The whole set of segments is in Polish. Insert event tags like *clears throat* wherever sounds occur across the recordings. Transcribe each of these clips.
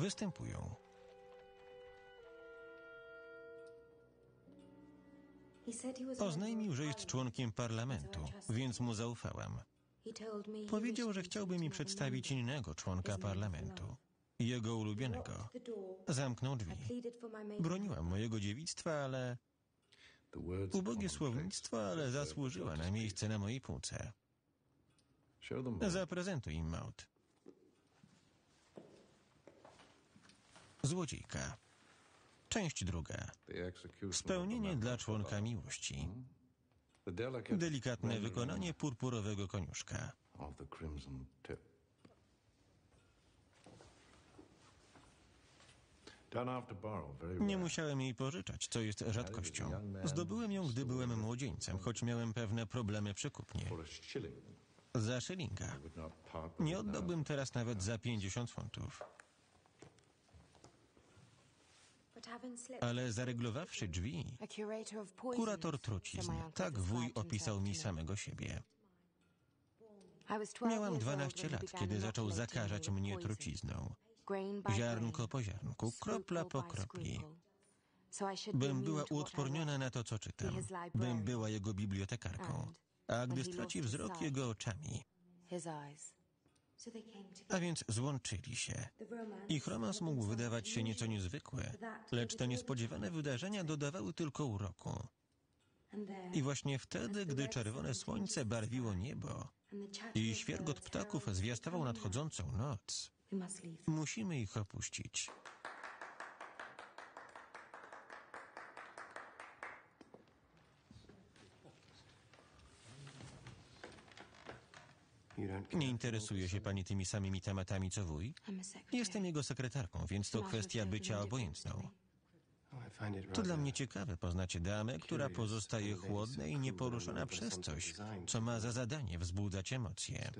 Występują. Oznajmił, że jest członkiem parlamentu, więc mu zaufałam. Powiedział, że chciałby mi przedstawić innego członka parlamentu. Jego ulubionego. Zamknął drzwi. Broniłam mojego dziewictwa, ale... Ubogie słownictwo, ale zasłużyła na miejsce na mojej półce. Zaprezentuj im Maud. Złodziejka. Część druga. Spełnienie dla członka miłości. Delikatne wykonanie purpurowego koniuszka. Nie musiałem jej pożyczać, co jest rzadkością. Zdobyłem ją, gdy byłem młodzieńcem, choć miałem pewne problemy przy kupnie. Za szylinga. Nie oddałbym teraz nawet za 50 funtów. Ale zareglowawszy drzwi, kurator trucizn, tak wuj opisał mi samego siebie. Miałam 12 lat, kiedy zaczął zakażać mnie trucizną. Ziarnko po ziarnku, kropla po kropli. Bym była uodporniona na to, co czytam. Bym była jego bibliotekarką. A gdy straci wzrok jego oczami. A więc złączyli się. Ich romans mógł wydawać się nieco niezwykły, lecz te niespodziewane wydarzenia dodawały tylko uroku. I właśnie wtedy, gdy czerwone słońce barwiło niebo i świergot ptaków zwiastował nadchodzącą noc, musimy ich opuścić. Nie interesuje się pani tymi samymi tematami co wuj? Jestem jego sekretarką, więc to kwestia bycia obojętną. To dla mnie ciekawe poznać damę, która pozostaje chłodna i nieporuszona przez coś, co ma za zadanie wzbudzać emocje.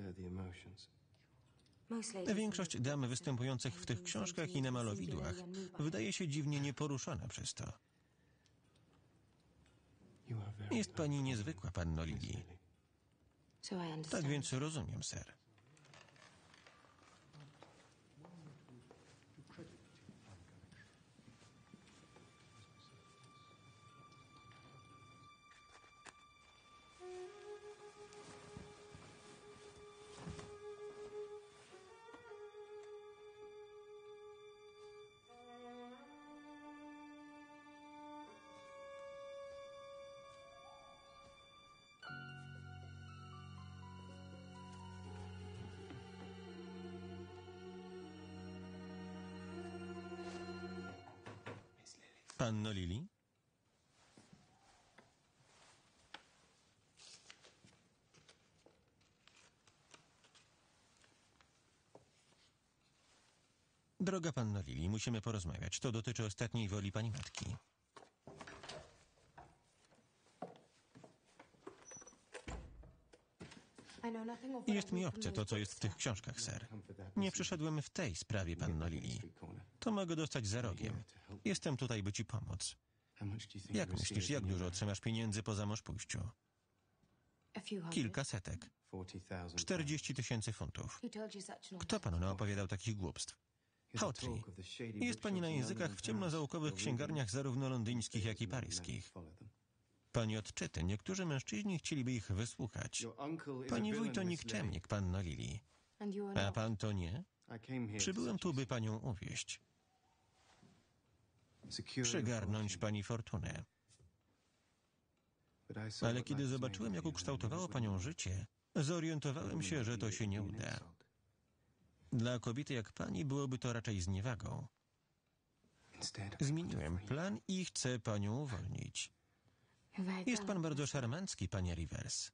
Większość dam występujących w tych książkach i na malowidłach wydaje się dziwnie nieporuszona przez to. Jest pani niezwykła, panno Lili. Tak więc rozumiem, ser. Panno Lili? Droga panno Lili, musimy porozmawiać. To dotyczy ostatniej woli pani matki. Jest mi obce to, co jest w tych książkach, ser. Nie przyszedłem w tej sprawie, panno Lili. To mogę dostać za rogiem. Jestem tutaj, by ci pomóc. Jak myślisz, jak dużo otrzymasz pieniędzy po zamążpójściu? Kilka setek. 40 tysięcy funtów. Kto panu naopowiadał takich głupstw? Hotri. Jest pani na językach w ciemnozaułkowych księgarniach zarówno londyńskich, jak i paryskich. Pani odczyty, niektórzy mężczyźni chcieliby ich wysłuchać. Pani wuj to nikczemnik, panno Lili. A pan to nie? Przybyłem tu, by panią uwieść. Przygarnąć pani fortunę. Ale kiedy zobaczyłem, jak ukształtowało panią życie, zorientowałem się, że to się nie uda. Dla kobiety jak pani byłoby to raczej zniewagą. Zmieniłem plan i chcę panią uwolnić. Jest pan bardzo szarmancki, panie Rivers.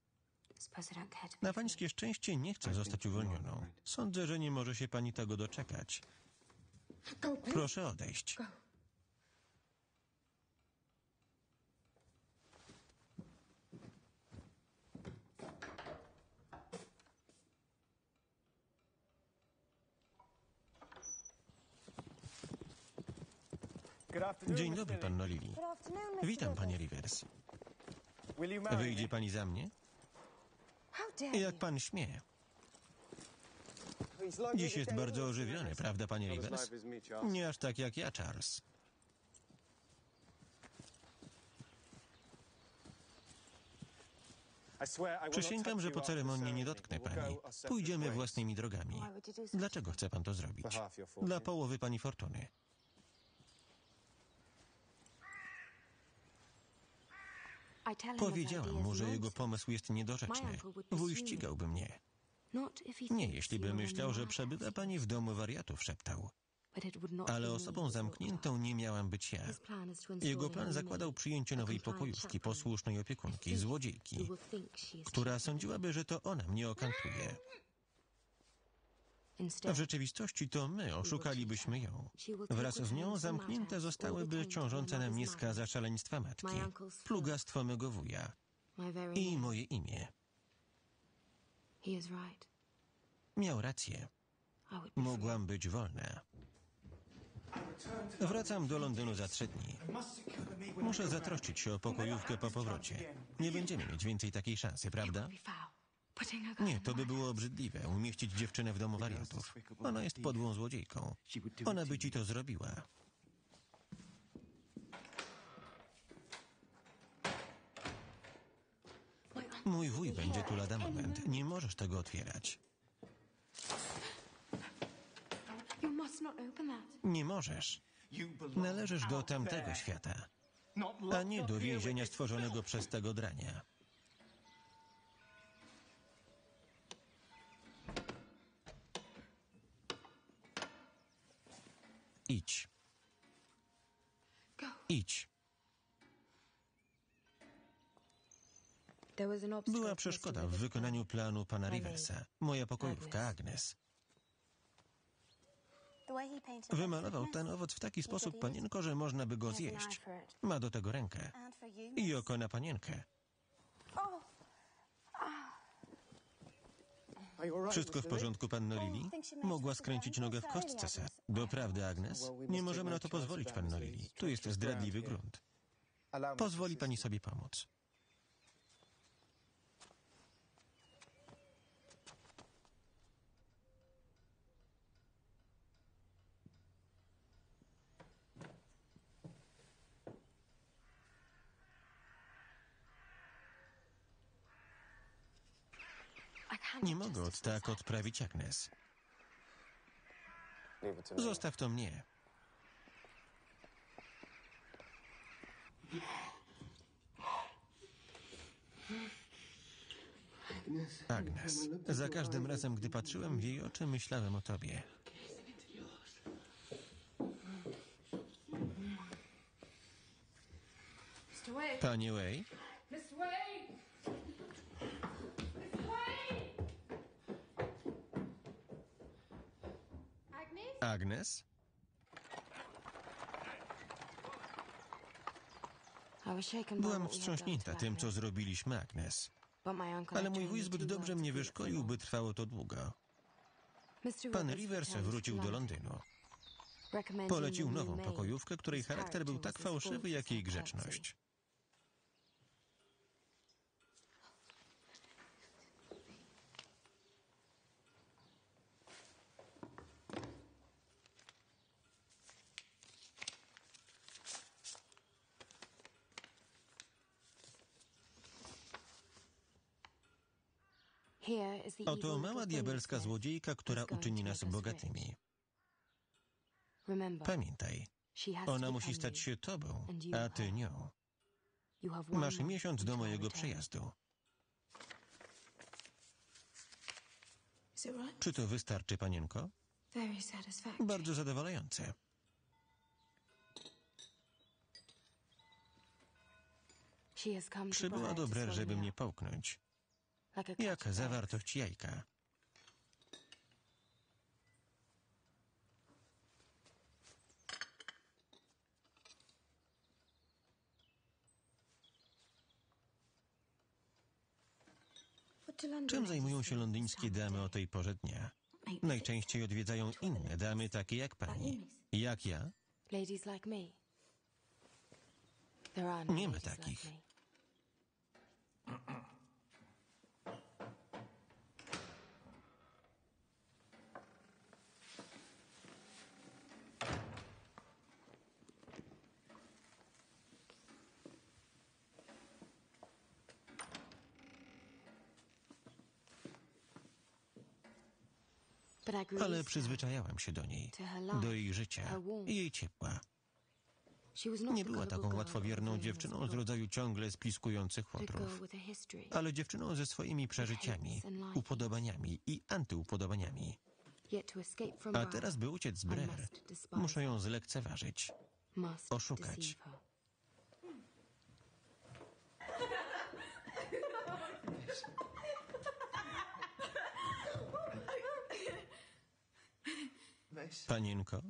Na pańskie szczęście nie chcę zostać uwolnioną. Sądzę, że nie może się pani tego doczekać. Proszę odejść. Dzień dobry, panno Lili. Witam, panie Rivers. Wyjdzie pani za mnie? Jak pan śmie? Dziś jest bardzo ożywiony, prawda, panie Rivers? Nie aż tak jak ja, Charles. Przysięgam, że po ceremonii nie dotknę pani. Pójdziemy własnymi drogami. Dlaczego chce pan to zrobić? Dla połowy pani fortuny. Powiedziałam mu, że jego pomysł jest niedorzeczny. Wuj ścigałby mnie. Nie, jeśli by myślał, że przebywa pani w domu wariatów, szeptał. Ale osobą zamkniętą nie miałam być ja. Jego plan zakładał przyjęcie nowej pokojówki, posłusznej opiekunki, złodziejki, która sądziłaby, że to ona mnie okantuje. W rzeczywistości to my oszukalibyśmy ją. Wraz z nią zamknięte zostałyby ciążące na mnie skaza szaleństwa matki, plugastwo mego wuja i moje imię. Miał rację. Mogłam być wolna. Wracam do Londynu za trzy dni. Muszę zatroszczyć się o pokojówkę po powrocie. Nie będziemy mieć więcej takiej szansy, prawda? Nie, to by było obrzydliwe, umieścić dziewczynę w domu wariatów. Ona jest podłą złodziejką. Ona by ci to zrobiła. Mój wuj będzie tu lada moment. Nie możesz tego otwierać. Nie możesz. Należysz do tamtego świata, a nie do więzienia stworzonego przez tego drania. Idź. Idź. Była przeszkoda w wykonaniu planu pana Riversa. Moja pokojówka Agnes. Wymalował ten owoc w taki sposób, panienko, że można by go zjeść. Ma do tego rękę. I oko na panienkę. Wszystko w porządku, panno Lili? Mogła skręcić nogę w kostce, sir. Doprawdy, Agnes? Nie możemy na to pozwolić, panno Lili. Tu jest zdradliwy grunt. Pozwoli pani sobie pomóc. Nie mogę od tak odprawić Agnes. Zostaw to mnie. Agnes, za każdym razem, gdy patrzyłem w jej oczy, myślałem o tobie. Panie Way, Miss Way! Miss Way! Agnes? Byłam wstrząśnięta tym, co zrobiliśmy, Agnes. Ale mój wuj zbyt dobrze mnie wyszkolił, by trwało to długo. Pan Rivers wrócił do Londynu. Polecił nową pokojówkę, której charakter był tak fałszywy, jak jej grzeczność. Oto mała diabelska złodziejka, która uczyni nas bogatymi. Pamiętaj, ona musi stać się tobą, a ty nią. Masz miesiąc do mojego przyjazdu. Czy to wystarczy, panienko? Bardzo zadowalające. Przybyła do Brer, żeby mnie połknąć. Jak zawartość jajka. Czym zajmują się londyńskie damy o tej porze dnia? Najczęściej odwiedzają inne damy, takie jak pani. Jak ja? Nie ma takich. Ale przyzwyczajałem się do niej, do jej życia jej ciepła. Nie była taką łatwowierną dziewczyną z rodzaju ciągle spiskujących łotrów, ale dziewczyną ze swoimi przeżyciami, upodobaniami i antyupodobaniami. A teraz, by uciec z Brer, muszę ją zlekceważyć. oszukać. Panienko,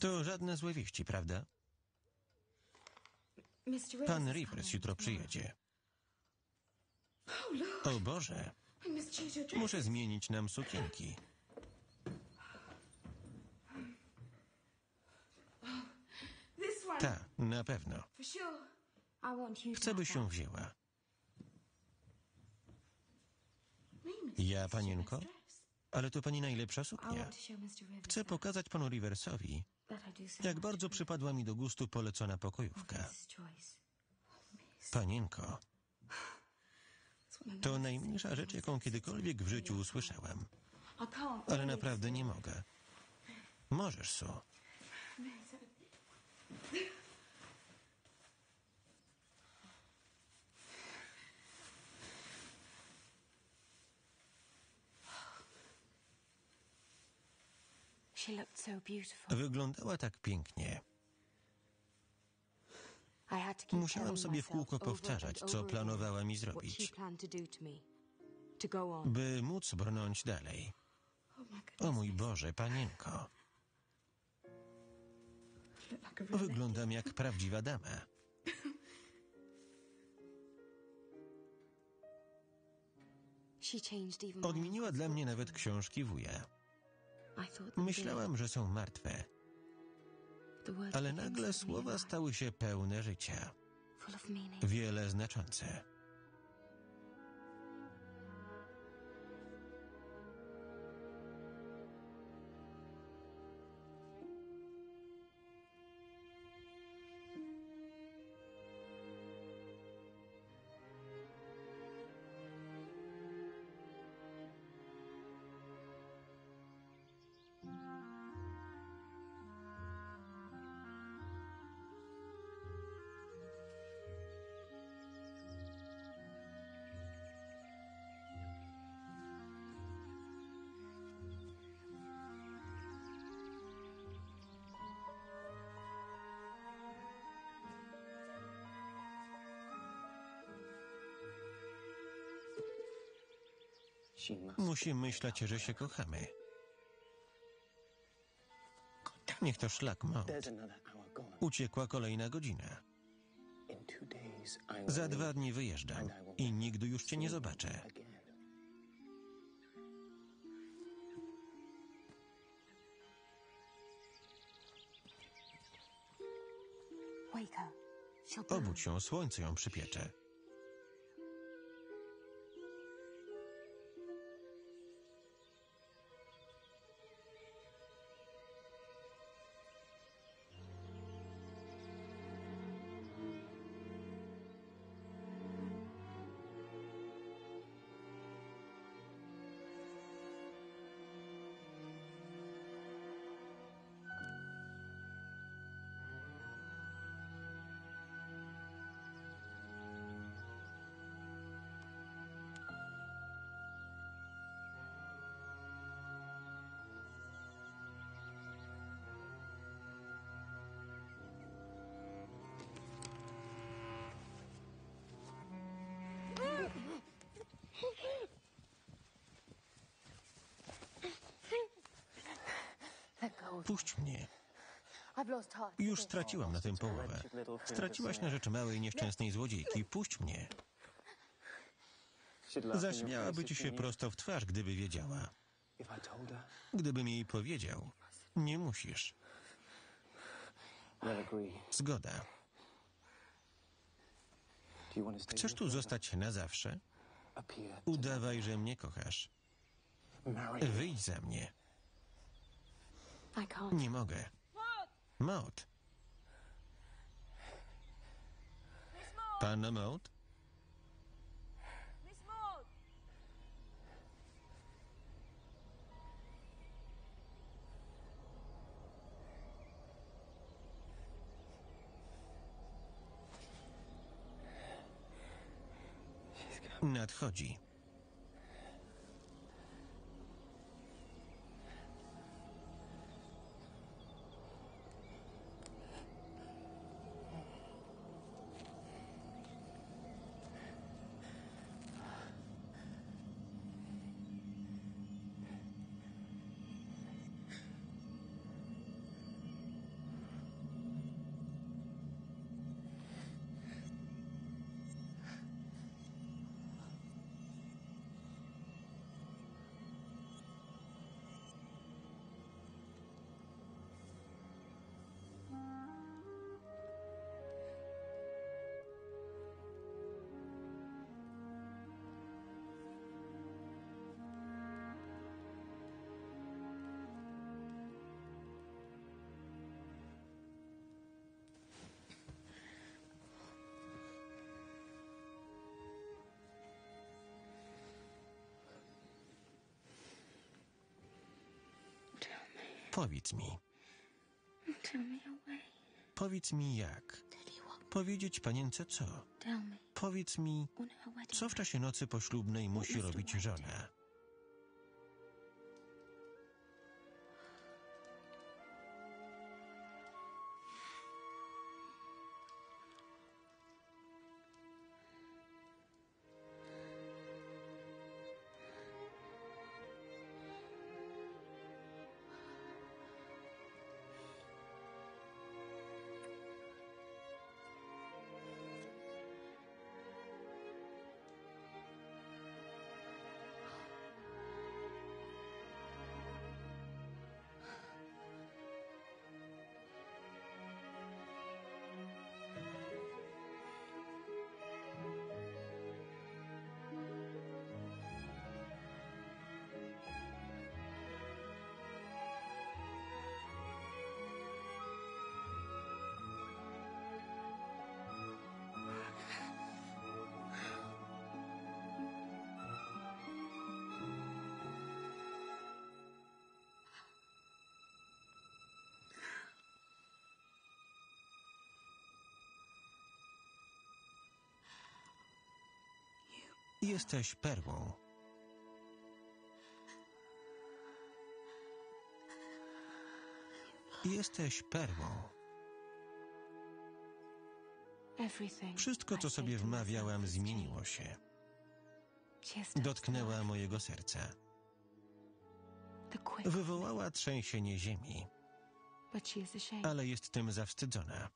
to żadne złe wieści, prawda? Pan Rivers jutro przyjedzie. Oh, O Boże, muszę zmienić nam sukienki. Na pewno. Chcę, ją that. wzięła. Ja, panienko? Ale to pani najlepsza suknia. Chcę pokazać panu Riversowi, jak bardzo przypadła mi do gustu polecona pokojówka. Panienko, to najmniejsza rzecz, jaką kiedykolwiek w życiu can't. Ale naprawdę nie mogę. Możesz, Su. Wyglądała tak pięknie. Musiałam sobie w kółko powtarzać, co planowała mi zrobić, by móc brnąć dalej. Oh. O mój Boże, panienko, wyglądam jak prawdziwa dama. Odmieniła dla mnie nawet książki wuja. Myślałam, że są martwe, ale nagle słowa stały się pełne życia, wiele znaczące. Musi myśleć, że się kochamy. Niech to szlak ma. Uciekła kolejna godzina. Za dwa dni wyjeżdżam i nigdy już cię nie zobaczę. Obudź się, słońce ją przypiecze. Puść mnie. Już straciłam na tym połowę. Straciłaś na rzecz małej, nieszczęsnej złodziejki. Puść mnie. Zaśmiałaby ci się prosto w twarz, gdyby wiedziała. Gdybym jej powiedział, nie musisz. Zgoda. Chcesz tu zostać na zawsze? Udawaj, że mnie kochasz. Wyjdź ze mnie. Nie mogę. Maud. Miss Maud! Nadchodzi. Powiedz mi. Powiedz mi jak. Powiedzieć panience co? Powiedz mi, co w czasie nocy poślubnej musi robić żona? Jesteś perłą. Jesteś perłą. Wszystko, co sobie wmawiałam, zmieniło się. Dotknęła mojego serca. Wywołała trzęsienie ziemi, ale jest tym zawstydzona.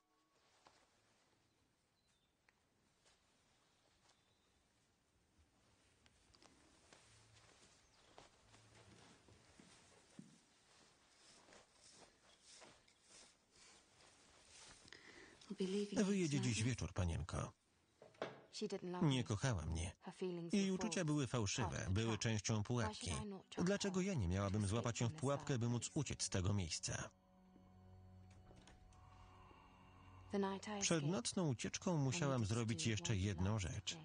Wyjedzie dziś wieczór, panienko. Nie kochała mnie. Jej uczucia były fałszywe, były częścią pułapki. Dlaczego ja nie miałabym złapać ją w pułapkę, by móc uciec z tego miejsca? Przed nocną ucieczką musiałam zrobić jeszcze jedną rzecz.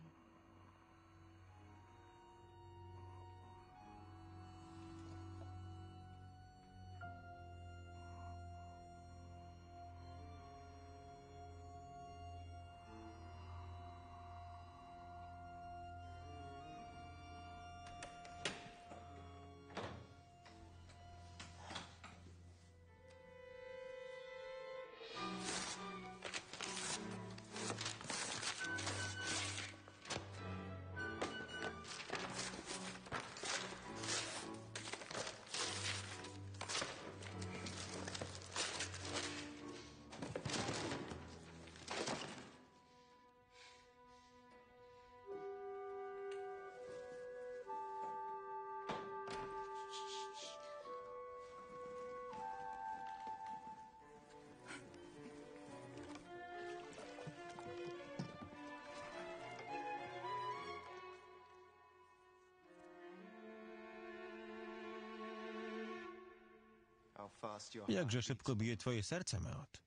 Jakże szybko bije twoje serce, Maud.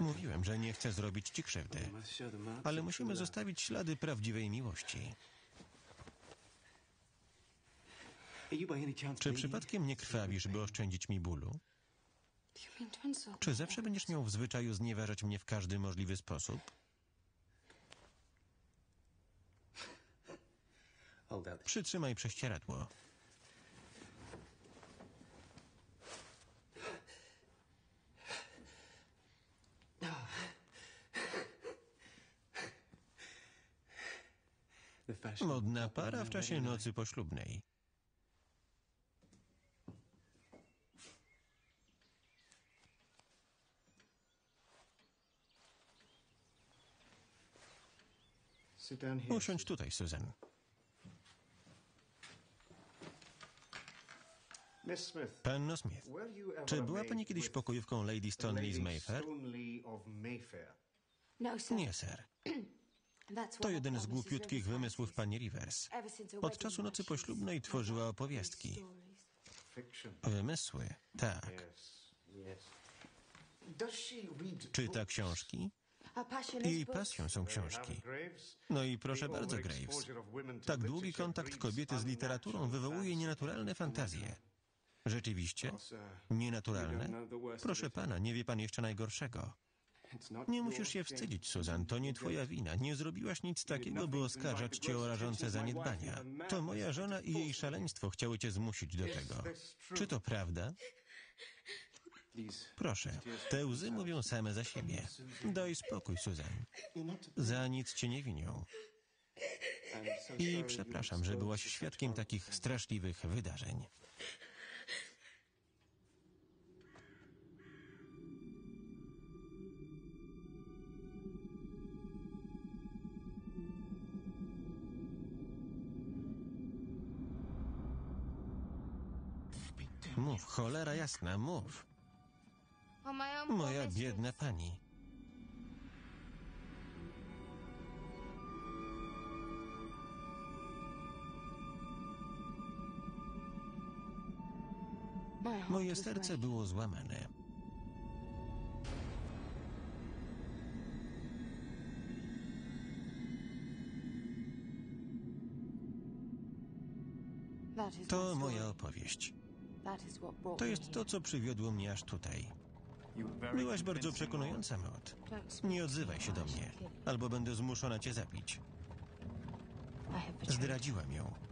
Mówiłem, że nie chcę zrobić ci krzywdy, ale musimy zostawić ślady prawdziwej miłości. Czy przypadkiem nie krwawisz, by oszczędzić mi bólu? Czy zawsze będziesz miał w zwyczaju znieważać mnie w każdy możliwy sposób? Przytrzymaj prześcieradło. Para w czasie nocy poślubnej. Usiądź tutaj, Susan. Miss Smith, Panno Smith, czy była pani kiedyś pokojówką Lady Stoneleigh z Mayfair? Stoneleigh of Mayfair? No. Nie, sir. *clears throat* To jeden z głupiutkich wymysłów pani Rivers. Od czasu nocy poślubnej tworzyła. Fiction. Wymysły, tak. Czyta książki? Jej pasją są książki. No i proszę bardzo, Graves. Tak długi kontakt kobiety z literaturą wywołuje nienaturalne fantazje. Rzeczywiście? No, sir. Nienaturalne? Proszę pana, nie wie pan jeszcze najgorszego. Nie musisz się wstydzić, Susan. To nie twoja wina. Nie zrobiłaś nic takiego, by oskarżać cię o rażące zaniedbania. To moja żona i jej szaleństwo chciały cię zmusić do tego. Czy to prawda? Proszę, te łzy mówią same za siebie. Daj spokój, Susan. Za nic cię nie winią. I przepraszam, że byłaś świadkiem takich straszliwych wydarzeń. Mów, cholera jasna, mów. Moja biedna pani. Moje serce było złamane. To moja opowieść. That is what brought To me jest to, co przywiodło mnie aż tutaj. Byłaś bardzo przekonująca, Maud. Don't speak Nie to odzywaj me, się do mnie, albo będę zmuszona cię zabić. Zdradziłam ją.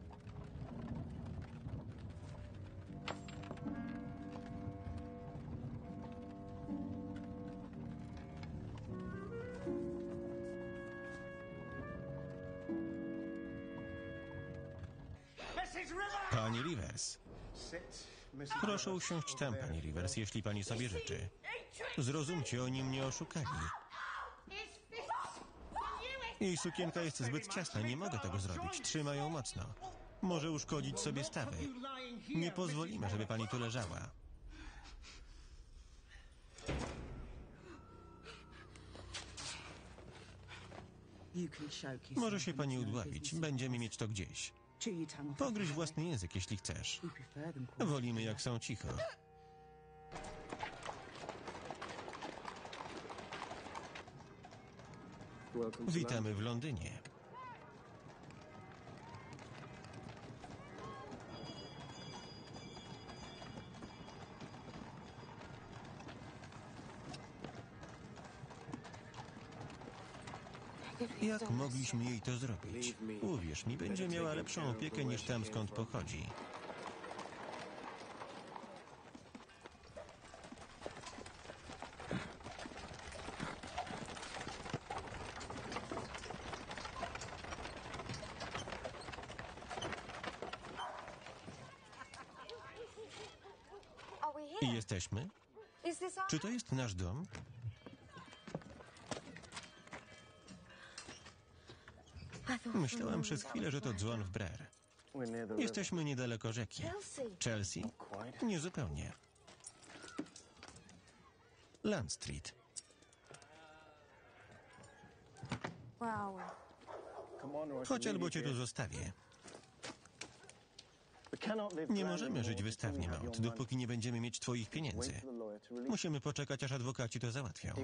Proszę usiąść tam, pani Rivers, jeśli pani sobie życzy. Zrozumcie, oni mnie oszukali. Jej sukienka jest zbyt ciasna, nie mogę tego zrobić. Trzyma ją mocno. Może uszkodzić sobie stawy. Nie pozwolimy, żeby pani tu leżała. Może się pani udławić. Będziemy mieć to gdzieś. Pogryź własny język, jeśli chcesz. Wolimy, jak są cicho. Witamy w Londynie. Jak mogliśmy jej to zrobić? Uwierz mi, będzie miała lepszą opiekę niż tam, skąd pochodzi. Jesteśmy? Czy to jest nasz dom? Myślałam przez chwilę, że to dzwon w Brer. Jesteśmy niedaleko rzeki. Chelsea. Chelsea? Nie zupełnie. Land Street. Chodź albo cię tu zostawię. Nie możemy żyć wystawnie, Maud, dopóki nie będziemy mieć twoich pieniędzy. Musimy poczekać, aż adwokaci to załatwią.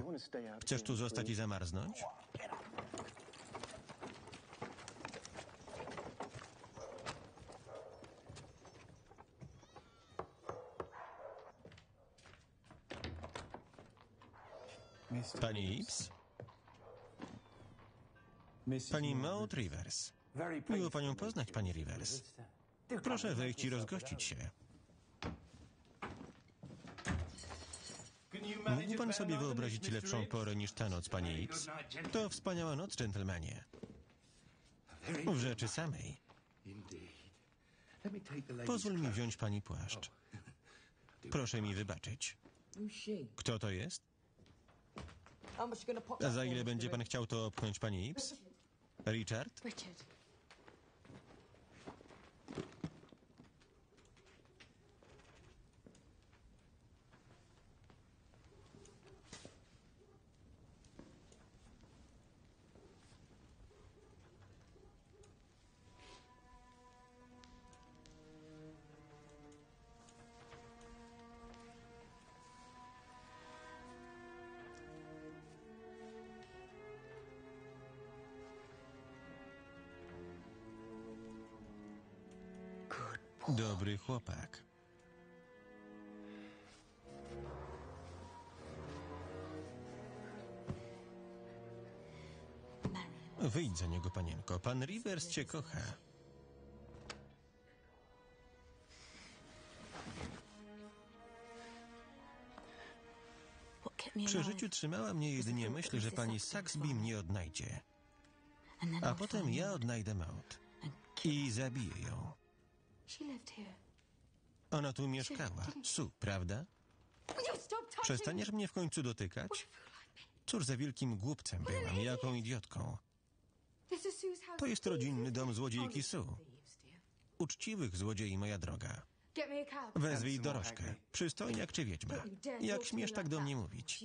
Chcesz tu zostać i zamarznąć? Pani Ips? Pani Maud Rivers. Miło panią poznać, pani Rivers. Proszę wejść i rozgościć się. Mógł pan sobie wyobrazić lepszą porę niż ta noc, panie Ips? To wspaniała noc, dżentelmenie. W rzeczy samej. Pozwól mi wziąć pani płaszcz. Proszę mi wybaczyć. Kto to jest? A za ile będzie pan chciał to opchnąć, pani Ips? Richard? Richard. Chłopak. Wyjdź za niego, panienko. Pan Rivers cię kocha. Przy życiu trzymała mnie jedynie myśl, że pani Saxby mnie odnajdzie. A potem ja odnajdę Maud. I zabiję ją. Ona tu mieszkała. Su, prawda? Przestaniesz mnie w końcu dotykać? Cóż za wielkim głupcem byłam, jaką idiotką. To jest rodzinny dom złodziejki Su. Uczciwych złodziei, moja droga. Wezwij dorożkę. Przystojniak czy wiedźma? Jak śmiesz tak do mnie mówić?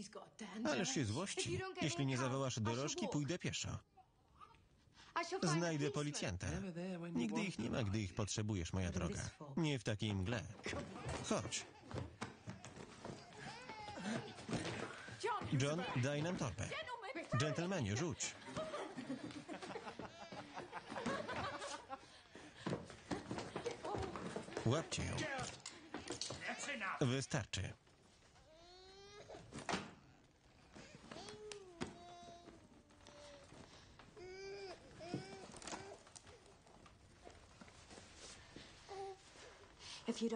Ależ się złości. Jeśli nie zawołasz dorożki, pójdę pieszo. I shall find a Znajdę policjanta. Nigdy ich nie ma, gdy ich potrzebujesz, moja droga. Nie w takiej mgle. Chodź. John, daj nam torbę. Dżentelmenie, rzuć. Łapcie ją. Wystarczy.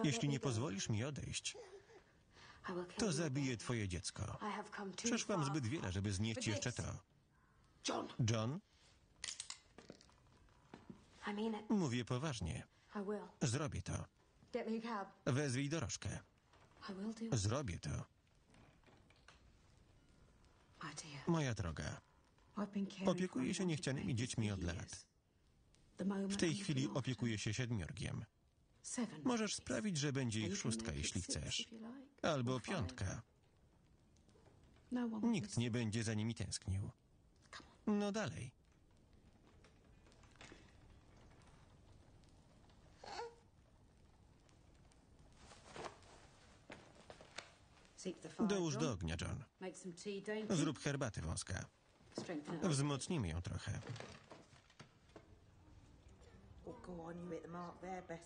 Jeśli nie pozwolisz mi odejść, to zabiję twoje dziecko. Przeszłam zbyt wiele, żeby znieść jeszcze to. John! Mówię poważnie. Zrobię to. Wezwij dorożkę. Zrobię to. Moja droga, opiekuję się niechcianymi dziećmi od lat. W tej chwili opiekuję się siedmiorgiem. Możesz sprawić, że będzie ich szóstka, jeśli chcesz. Albo piątka. No Nikt nie będzie za nimi tęsknił. No dalej. Dołóż do ognia, John. Zrób herbaty wąska. Wzmocnimy ją trochę. Oh, go on, you hit the mark there, Betty.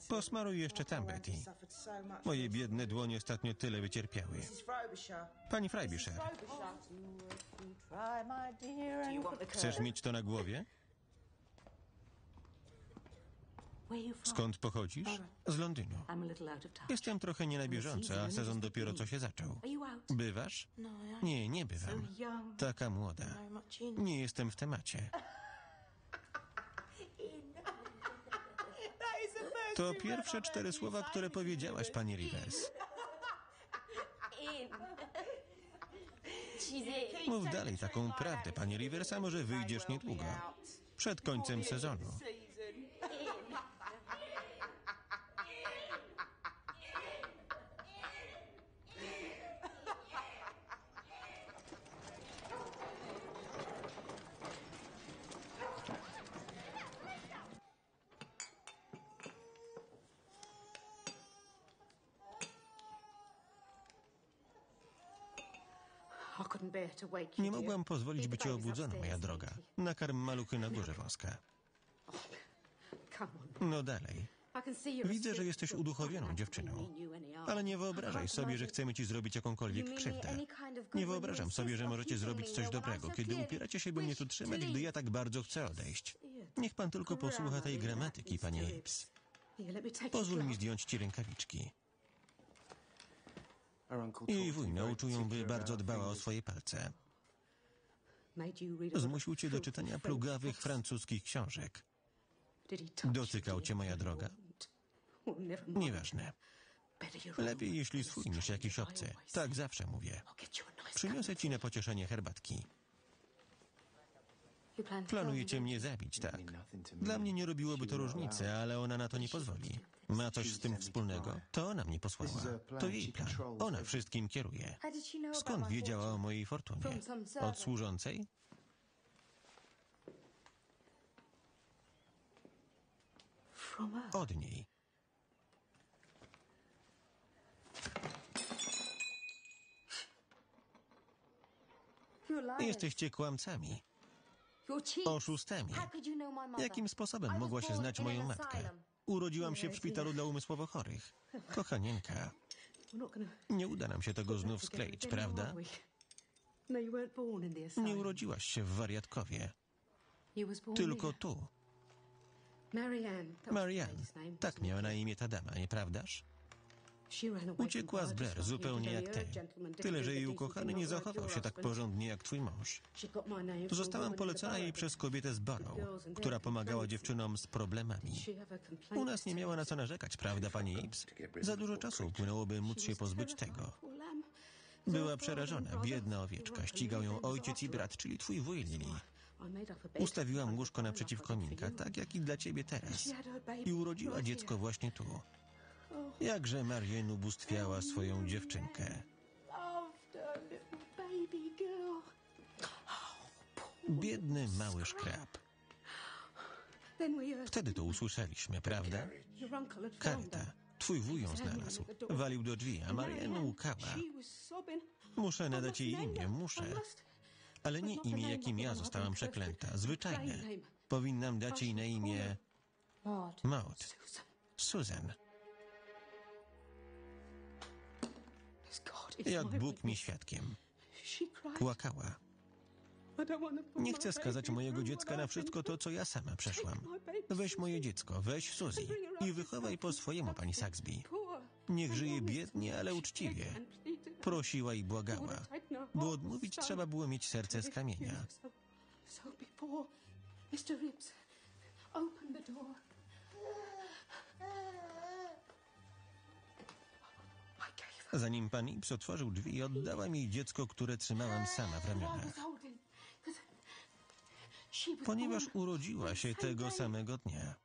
Posmaruj jeszcze tam, My Betty. hand suffered so much. Moje biedne dłonie ostatnio tyle wycierpiały. Pani Frobisher, chcesz mieć to na głowie? Skąd pochodzisz? Z Londynu. Jestem trochę nie na bieżąco, a sezon dopiero co się zaczął. Bywasz? No, Nie, nie bywam. Taka młoda. Nie jestem w temacie. *laughs* To pierwsze cztery słowa, które powiedziałaś, pani Rivers. Mów dalej taką prawdę, pani Rivers, a może wyjdziesz niedługo. Przed końcem sezonu. Nie mogłam pozwolić, by cię obudzono, moja droga. Nakarm maluchy na górze wąska. No dalej. Widzę, że jesteś uduchowioną dziewczyną. Ale nie wyobrażaj sobie, że chcemy ci zrobić jakąkolwiek krzywdę. Nie wyobrażam sobie, że możecie zrobić coś dobrego, kiedy upieracie się, by mnie tu trzymać, gdy ja tak bardzo chcę odejść. Niech pan tylko posłucha tej gramatyki, panie take Pozwól mi zdjąć ci rękawiczki. Jej taught wuj you very nauczył ją, by bardzo dbała o swoje palce. Zmusił cię do czytania plugawych francuskich książek. Dotykał cię, moja droga. Nieważne. Lepiej, jeśli swój niż jakiś obcy. Tak zawsze mówię. Przyniosę ci na pocieszenie herbatki. Planujecie mnie zabić, tak. Dla mnie nie robiłoby to różnicy, ale ona na to nie pozwoli. Ma coś z tym wspólnego. To ona mnie posłała. To jej plan. Ona wszystkim kieruje. Skąd wiedziała o mojej fortunie? Od służącej? Od niej. Jesteście kłamcami, Mother? Jakim sposobem mogła się znać moją matkę? Urodziłam się w szpitalu dla umysłowo chorych. Kochanienka, nie uda nam się tego znów skleić, prawda? No. Nie urodziłaś się w wariatkowie, tylko tu. Marianne. tak miała na imię ta dama, nieprawdaż? Uciekła z Blair, zupełnie jak ty. Tyle, że jej ukochany nie zachował się tak porządnie jak twój mąż. Zostałam polecona jej przez kobietę z Barrow, która pomagała dziewczynom z problemami. U nas nie miała na co narzekać, prawda, pani Apes? Za dużo czasu upłynęło, by móc się pozbyć tego. Była przerażona, biedna owieczka. Ścigał ją ojciec i brat, czyli twój wuj Lili. Ustawiłam łóżko the naprzeciw pile like I did kominka, tak jak i dla ciebie teraz. I urodziła dziecko właśnie tu. Jakże Marianne ubóstwiała swoją dziewczynkę. Biedny mały szkrab. Wtedy to usłyszeliśmy, prawda? her. Twój wuj ją znalazł. Walił do drzwi, a was sobbing. Muszę nadać jej imię, muszę. Ale nie imię, jakim ja zostałam przeklęta. Zwyczajne. Powinnam dać jej na imię. Maud. Susan, Jak Bóg mi świadkiem. Płakała. Nie chcę skazać mojego dziecka na wszystko to, co ja sama przeszłam. Weź moje dziecko, weź Suzy i wychowaj po swojemu, pani Saxby. Niech żyje biednie, ale uczciwie. Prosiła i błagała, bo odmówić trzeba było mieć serce z kamienia. So, so before Mr. Ribbs opened the door, Zanim pan Ips otworzył drzwi, oddała mi dziecko, które trzymałam sama w ramionach. Ponieważ urodziła się tego samego dnia.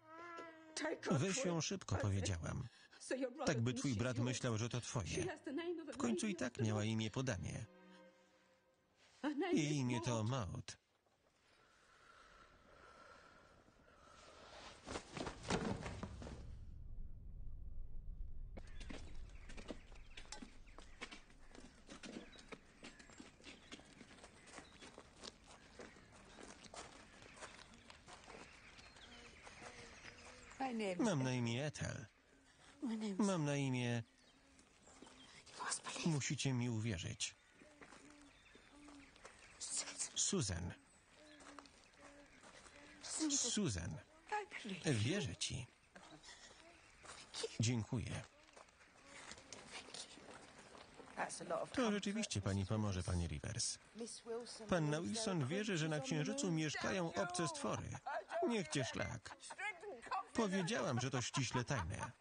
Weź ją szybko, powiedziałam. Tak by twój brat myślał, że to twoje. W końcu i tak miała imię podanie. Jej imię to Maud. Mam na imię Ethel. Mam na imię... Musicie mi uwierzyć. Susan. Susan. Wierzę ci. Dziękuję. To rzeczywiście pani pomoże, pani Rivers. Panna Wilson wierzy, że na Księżycu mieszkają obce stwory. Niech cię szlak. Powiedziałam, że to ściśle tajne.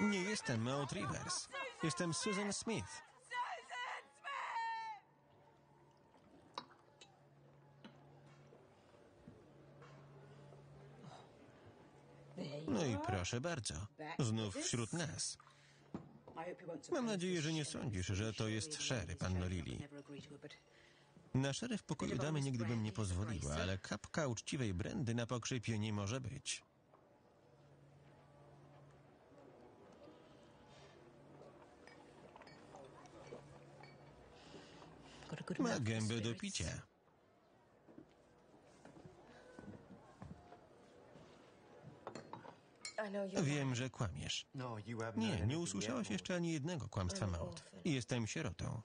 Nie jestem Maud Rivers. Jestem Susan Smith. No i proszę bardzo. Znów wśród nas. Mam nadzieję, że nie sądzisz, że to jest szery, panno Lili. Na szary w pokoju damy nigdy bym nie pozwoliła, ale kapka uczciwej brandy na pokrzypie nie może być. Ma gębę do picia. Wiem, że kłamiesz. No, Nie, nie usłyszałaś jeszcze ani jednego kłamstwa Maud. Jestem sierotą.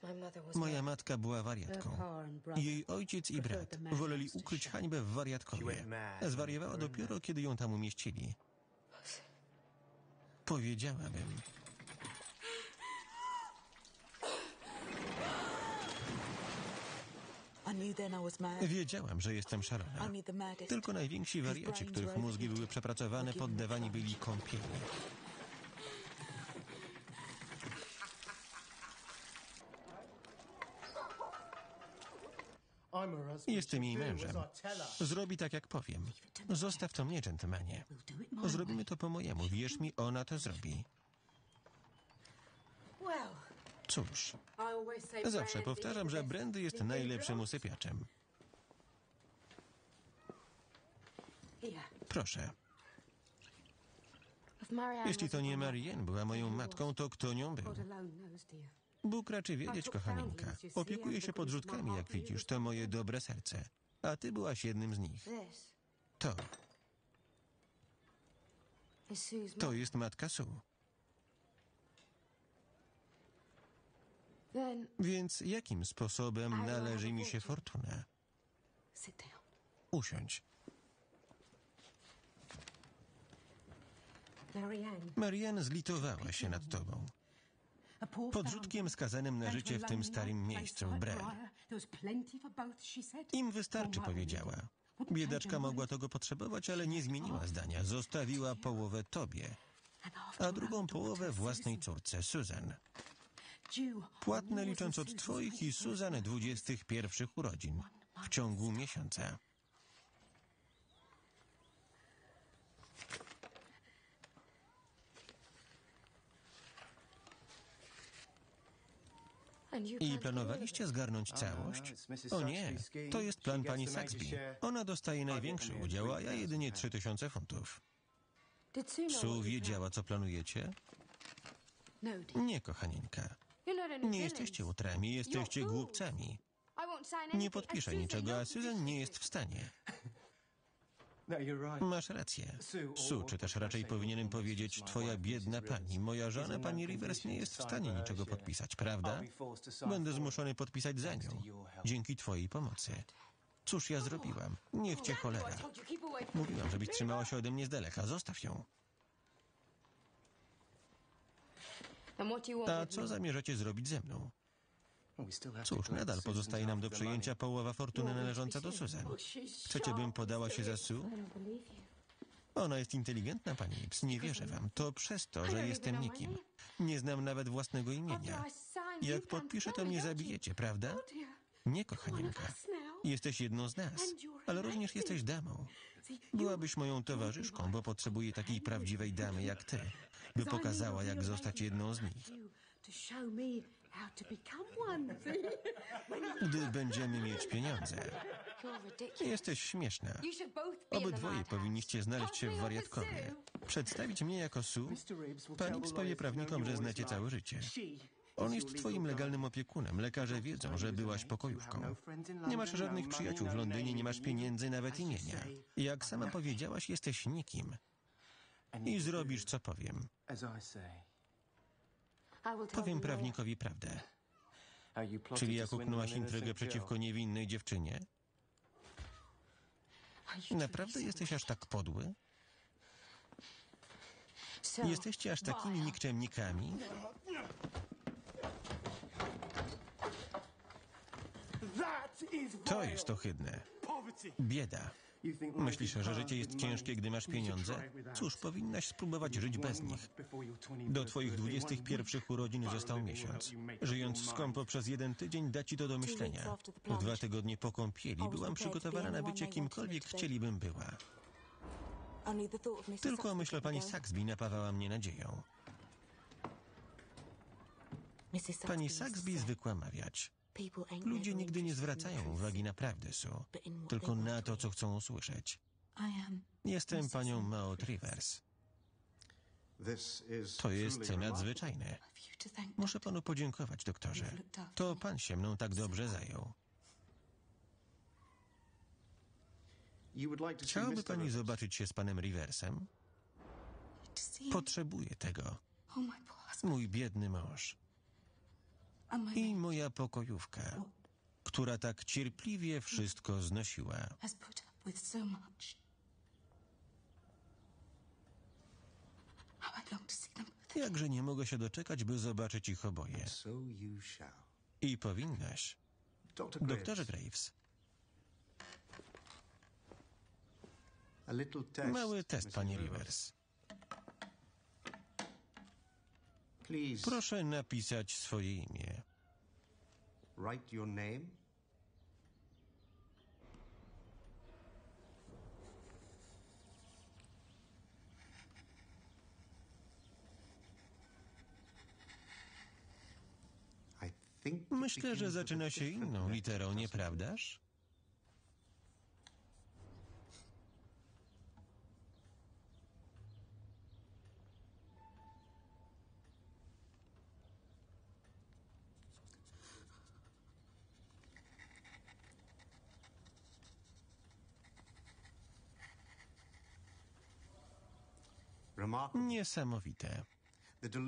Moja matka była wariatką. Jej ojciec i brat woleli ukryć hańbę w wariatkowie. Zwariowała dopiero, kiedy ją tam umieścili. Powiedziałabym. Wiedziałam, że jestem szalona. Only the maddest. Tylko najwięksi wariaci, których mózgi były przepracowane, poddawani byli kąpieli. Jestem jej mężem. Zrobi tak, jak powiem. Zostaw to mnie, dżentelmenie. Zrobimy to po mojemu. Wierz mi, ona to zrobi. Cóż, zawsze powtarzam, że brandy jest najlepszym usypiaczem. Proszę. Jeśli to nie Marianne była moją matką, to kto nią był? Bóg raczy wiedzieć, kochaninka. Opiekuję się podrzutkami, jak widzisz. To moje dobre serce. A ty byłaś jednym z nich. To, to jest matka Su. Więc jakim sposobem należy mi się fortuna? Usiądź. Marianne. Zlitowała się nad tobą. Podrzutkiem skazanym na życie w tym starym miejscu w said. Im wystarczy, powiedziała. Biedaczka mogła tego potrzebować, ale nie zmieniła zdania. Zostawiła połowę tobie, a drugą połowę własnej córce, Susan. Płatne licząc od twoich i Susan dwudziestych pierwszych urodzin w ciągu miesiąca. I planowaliście zgarnąć całość? O nie, to jest plan pani Saxby. Ona dostaje największy udział, a ja jedynie 3000 funtów. Su wiedziała, co planujecie? No. Nie, kochanieńka. Nie jesteście łutrami, jesteście głupcami. Nie podpiszę niczego, a Susan nie jest w stanie. *laughs* No. Masz rację. Su, czy też raczej powinienem powiedzieć, twoja biedna pani, moja żona, pani Rivers, nie jest w stanie niczego podpisać, prawda? Będę zmuszony podpisać za nią, dzięki twojej pomocy. Cóż ja zrobiłam? Niech cię cholera. Away from Mówiłam, żebyś trzymała się ode mnie z daleka. Zostaw ją. And what do you want A co zamierzacie zrobić ze mną? Cóż, nadal pozostaje nam do przejęcia połowa fortuny należąca do Susan. Chcecie, bym podała się za Su? I don't believe you. Ona jest inteligentna, pani Ips. Nie wierzę wam. To przez to, że jestem nikim. Nie znam nawet własnego imienia. Jak podpiszę, to mnie zabijecie, prawda? Nie, kochanienka. Jesteś jedną z nas, ale również jesteś damą. Byłabyś moją towarzyszką, bo potrzebuję takiej prawdziwej damy jak ty, by pokazała, jak zostać jedną z nich. Gdy będziemy mieć pieniądze. Jesteś śmieszna. Obydwoje powinniście znaleźć się w wariatkowie. Przedstawić mnie jako Su? Pani Ips powie prawnikom, że znacie całe życie. On jest twoim legalnym opiekunem. Lekarze wiedzą, że byłaś pokojówką. Nie masz żadnych przyjaciół w Londynie, nie masz pieniędzy, nawet imienia. Jak sama powiedziałaś, jesteś nikim. I zrobisz, co powiem. Powiem prawnikowi prawdę. Czyli jak uknęłaś intrygę przeciwko niewinnej dziewczynie? Naprawdę jesteś aż tak podły? Jesteście aż takimi nikczemnikami? To jest ohydne. Bieda. Myślisz, że życie jest ciężkie, gdy masz pieniądze? Cóż, powinnaś spróbować żyć bez nich. month before your 21st Do twoich birthday, 21 urodzin został miesiąc. Żyjąc skąpo przez jeden tydzień da ci to do myślenia. W dwa tygodnie po kąpieli byłam przygotowana na bycie kimkolwiek chcielibym była. Tylko myśl o pani. Saxby napawała mnie nadzieją. Pani Saxby zwykła mawiać. "People ain't Ludzie nigdy nie zwracają uwagi na prawdę, Su, but in what tylko na to co hear." chcą usłyszeć. Jestem panią Maud Rivers. To jest nadzwyczajne. Muszę panu podziękować, doktorze. To pan się mną tak dobrze zajął. Chciałaby pani zobaczyć się z panem Riversem? Potrzebuję tego. Oh. Mój biedny mąż. I moja pokojówka, która tak cierpliwie wszystko znosiła. Jakże nie mogę się doczekać, by zobaczyć ich oboje. I powinnaś. Doktorze Graves, mały test, panie Rivers. Proszę napisać swoje imię. write your name. Myślę, że zaczyna się inną literą, nieprawdaż? Niesamowite.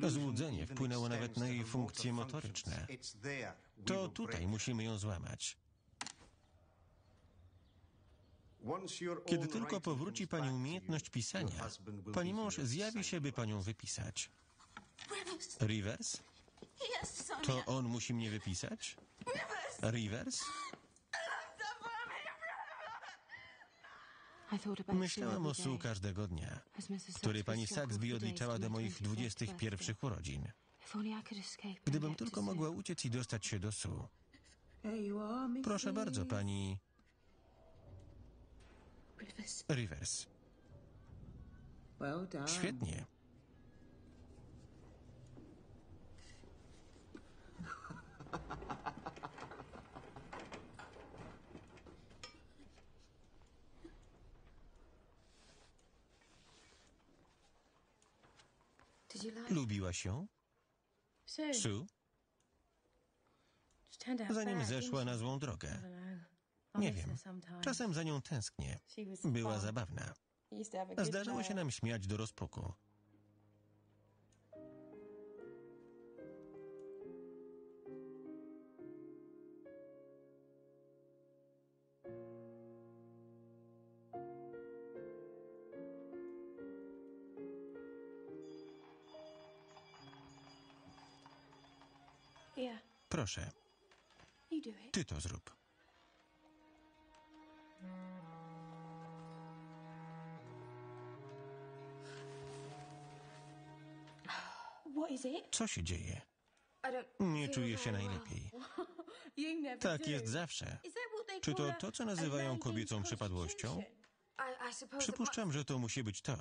Złudzenie wpłynęło nawet na jej funkcje motor motoryczne. To tutaj musimy ją złamać. Kiedy tylko powróci pani umiejętność pisania, pani mąż zjawi się, by panią wypisać. Rivers. To on musi mnie wypisać? Rivers? Myślałam o Sue każdego dnia, który pani Saxby odliczała do moich 21st birthday. 21 urodzin. Gdybym tylko mogła uciec i dostać się do Sue. Proszę bardzo, pani Rivers. Świetnie. Lubiłaś ją? Sue, Zanim zeszła na złą drogę. Nie wiem. Czasem za nią tęsknię. Była zabawna. Zdarzało się nam śmiać do rozpuku. Proszę, ty to zrób. Co się dzieje? Nie czuję się najlepiej. *laughs* Tak jest zawsze. Czy to to, co nazywają kobiecą przypadłością? Przypuszczam, że to musi być to.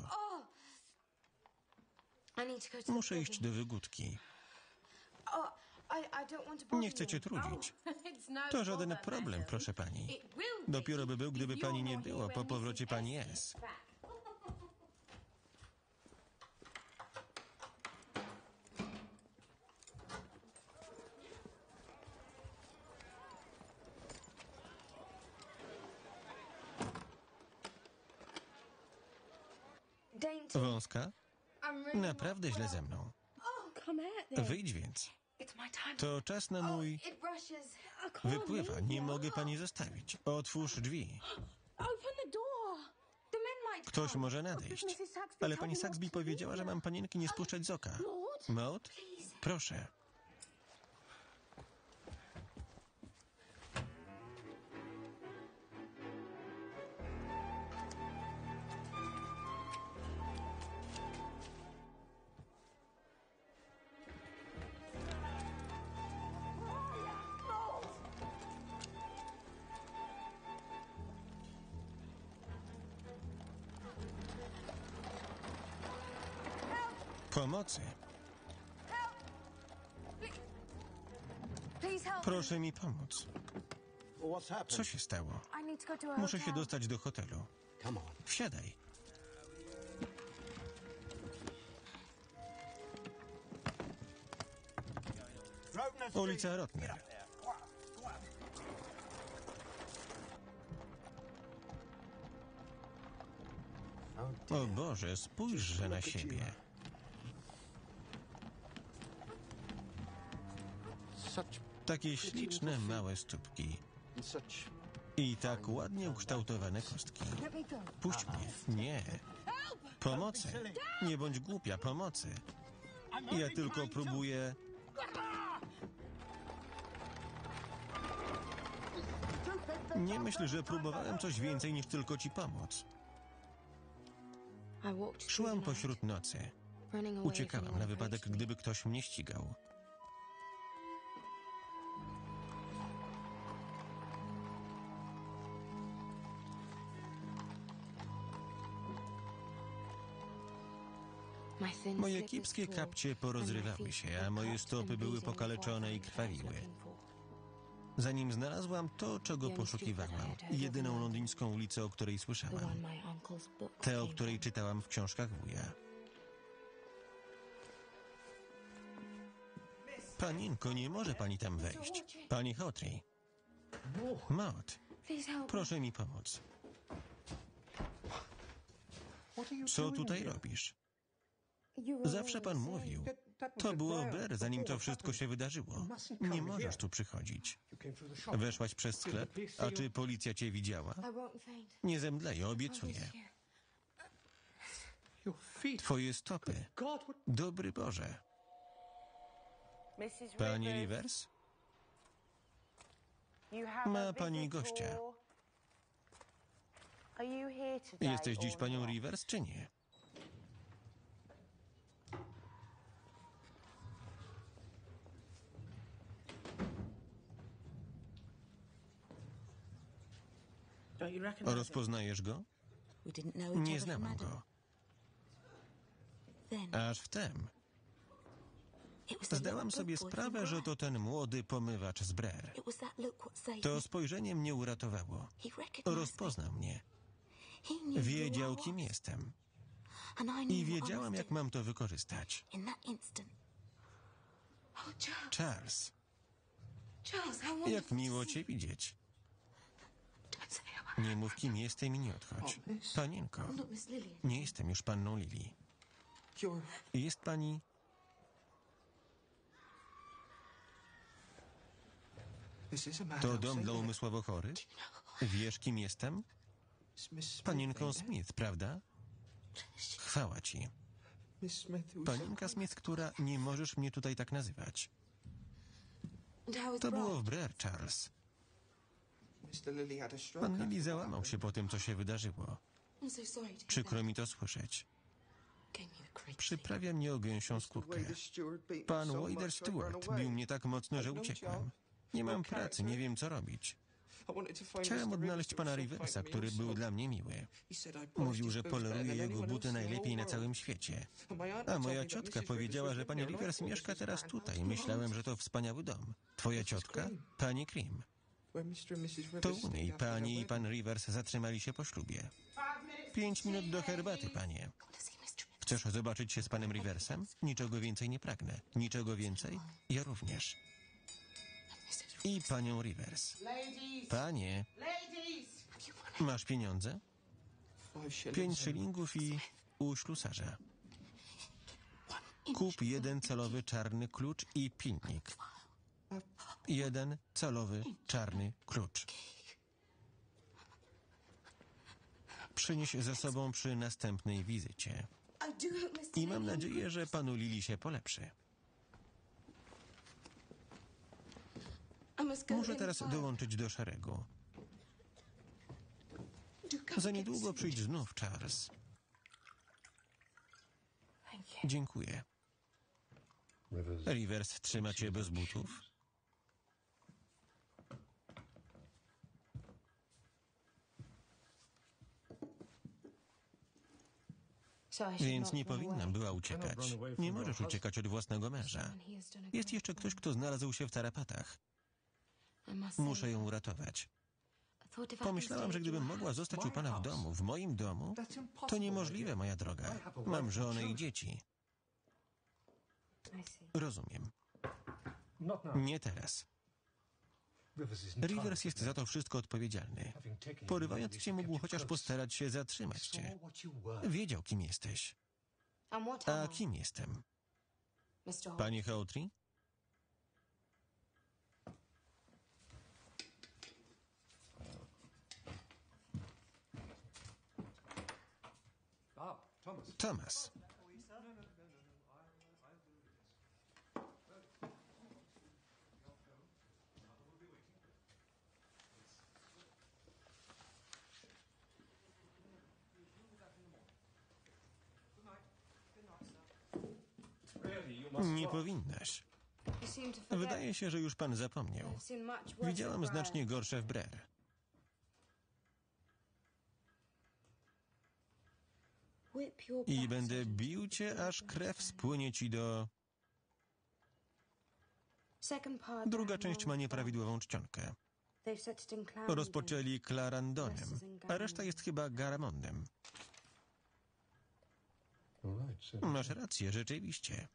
the Muszę iść do wygódki. Oh, Nie chcę cię trudzić. *laughs* It's no To żaden bother, problem, madam. proszę pani. Dopiero by był, gdyby pani nie było po powrocie pani. *laughs* Dainty, Wąska? Naprawdę źle ze mną. Then. Wyjdź więc. To czas na mój... can't Wypływa. Nie mogę pani zostawić. Otwórz drzwi. *gasps* Ktoś może nadejść. Mrs. Saxby Ale pani Saxby powiedziała, że mam panienki nie spuszczać z oka. Maud? Proszę. Pomocy? Proszę mi pomóc. Co się stało? Muszę się dostać do hotelu. Wsiadaj. Ulica Rotner. O Boże, spójrzże na siebie. Takie śliczne, małe stópki. I tak ładnie ukształtowane kostki. Puść mnie. Nie. Pomocy. Nie bądź głupia, pomocy. Ja tylko próbuję... Nie myśl, że próbowałem coś więcej niż tylko ci pomóc. Szłam pośród nocy. Uciekałam na wypadek, gdyby ktoś mnie ścigał. Moje kiepskie kapcie porozrywały się, a moje stopy były pokaleczone i krwawiły. Zanim znalazłam to, czego poszukiwałam, jedyną londyńską ulicę, o której słyszałam, tę, o której czytałam w książkach wuja. Panienko, nie może pani tam wejść. Pani Hotry. Maud, proszę mi pomóc. Co tutaj robisz? Zawsze pan mówił. To było Blair Blair, zanim to wszystko się wydarzyło. Nie możesz tu przychodzić. Weszłaś przez sklep, a czy policja cię widziała? Nie zemdleję, obiecuję. Twoje stopy. Dobry Boże. Pani Rivers, Ma pani gościa. Jesteś dziś panią? Rivers, czy nie? Rozpoznajesz go? We didn't know each Nie znam go. Aż wtem it was the zdałam sobie sprawę, że to ten młody pomywacz z Brer. It was that look what saved To me. spojrzenie mnie uratowało. He recognized me. Rozpoznał mnie. He knew Wiedział, kim was. jestem. I knew I what I wiedziałam, jak mam to wykorzystać. Oh, Charles. Jak miło cię widzieć. Nie mów, kim jestem i nie odchodź. Panienko, Lillian. nie jestem już panną Lili. Jest pani... To dom dla umysłowo chorych? Wiesz, kim jestem? Panienką Smith, prawda? Chwała ci. Panienka Smith, która nie możesz mnie tutaj tak nazywać. To było w Brer, Charles. Mr. Lilly had a stroke. Pan Lili załamał się po tym, co się wydarzyło. Przykro mi to słyszeć. Przyprawia mnie o gęsią skórkę. Pan Wader Stewart bił mnie tak mocno, że uciekłem. Nie mam pracy, nie wiem co robić. Chciałem odnaleźć pana Riversa, który był dla mnie miły. Mówił, że poleruje jego buty najlepiej na całym świecie. A moja ciotka powiedziała, że pani Rivers mieszka teraz tutaj. Myślałem, że to wspaniały dom. Twoja ciotka? Pani Krim. To u niej pani i pan Rivers zatrzymali się po ślubie. Pięć minut do herbaty, panie. Chcesz zobaczyć się z panem Riversem? Niczego więcej nie pragnę. Niczego więcej? Ja również. I panią Rivers. Panie, masz pieniądze? Pięć szylingów i u ślusarza. Kup jeden celowy czarny klucz i pilnik. Jeden celowy czarny klucz. Przynieś ze sobą przy następnej wizycie. I mam nadzieję, że panu Lili się polepszy. Muszę teraz dołączyć do szeregu. Za niedługo przyjdź znów, Charles. Dziękuję. Rivers trzyma cię bez butów? So I should Więc nie away. była uciekać. Nie możesz uciekać od własnego męża. Jest jeszcze ktoś, kto znalazł się w tarapatach. Muszę ją uratować. Pomyślałam, że gdybym mogła zostać u pana w domu, w moim domu, to niemożliwe, moja droga. Mam żonę i dzieci. Rozumiem. Nie teraz. Rivers jest za to wszystko odpowiedzialny. Porywając cię, mógł chociaż postarać się zatrzymać cię. Wiedział, kim jesteś. A kim jestem? Panie Hawtrey? Ah, Thomas. Nie powinnaś. Wydaje się, że już pan zapomniał. Brian. znacznie gorsze w Brer. I będę bił cię, aż krew spłynie ci do... Druga część ma nieprawidłową czcionkę. Rozpoczęli Clarandonem, a reszta jest chyba Garamondem. Masz rację, rzeczywiście.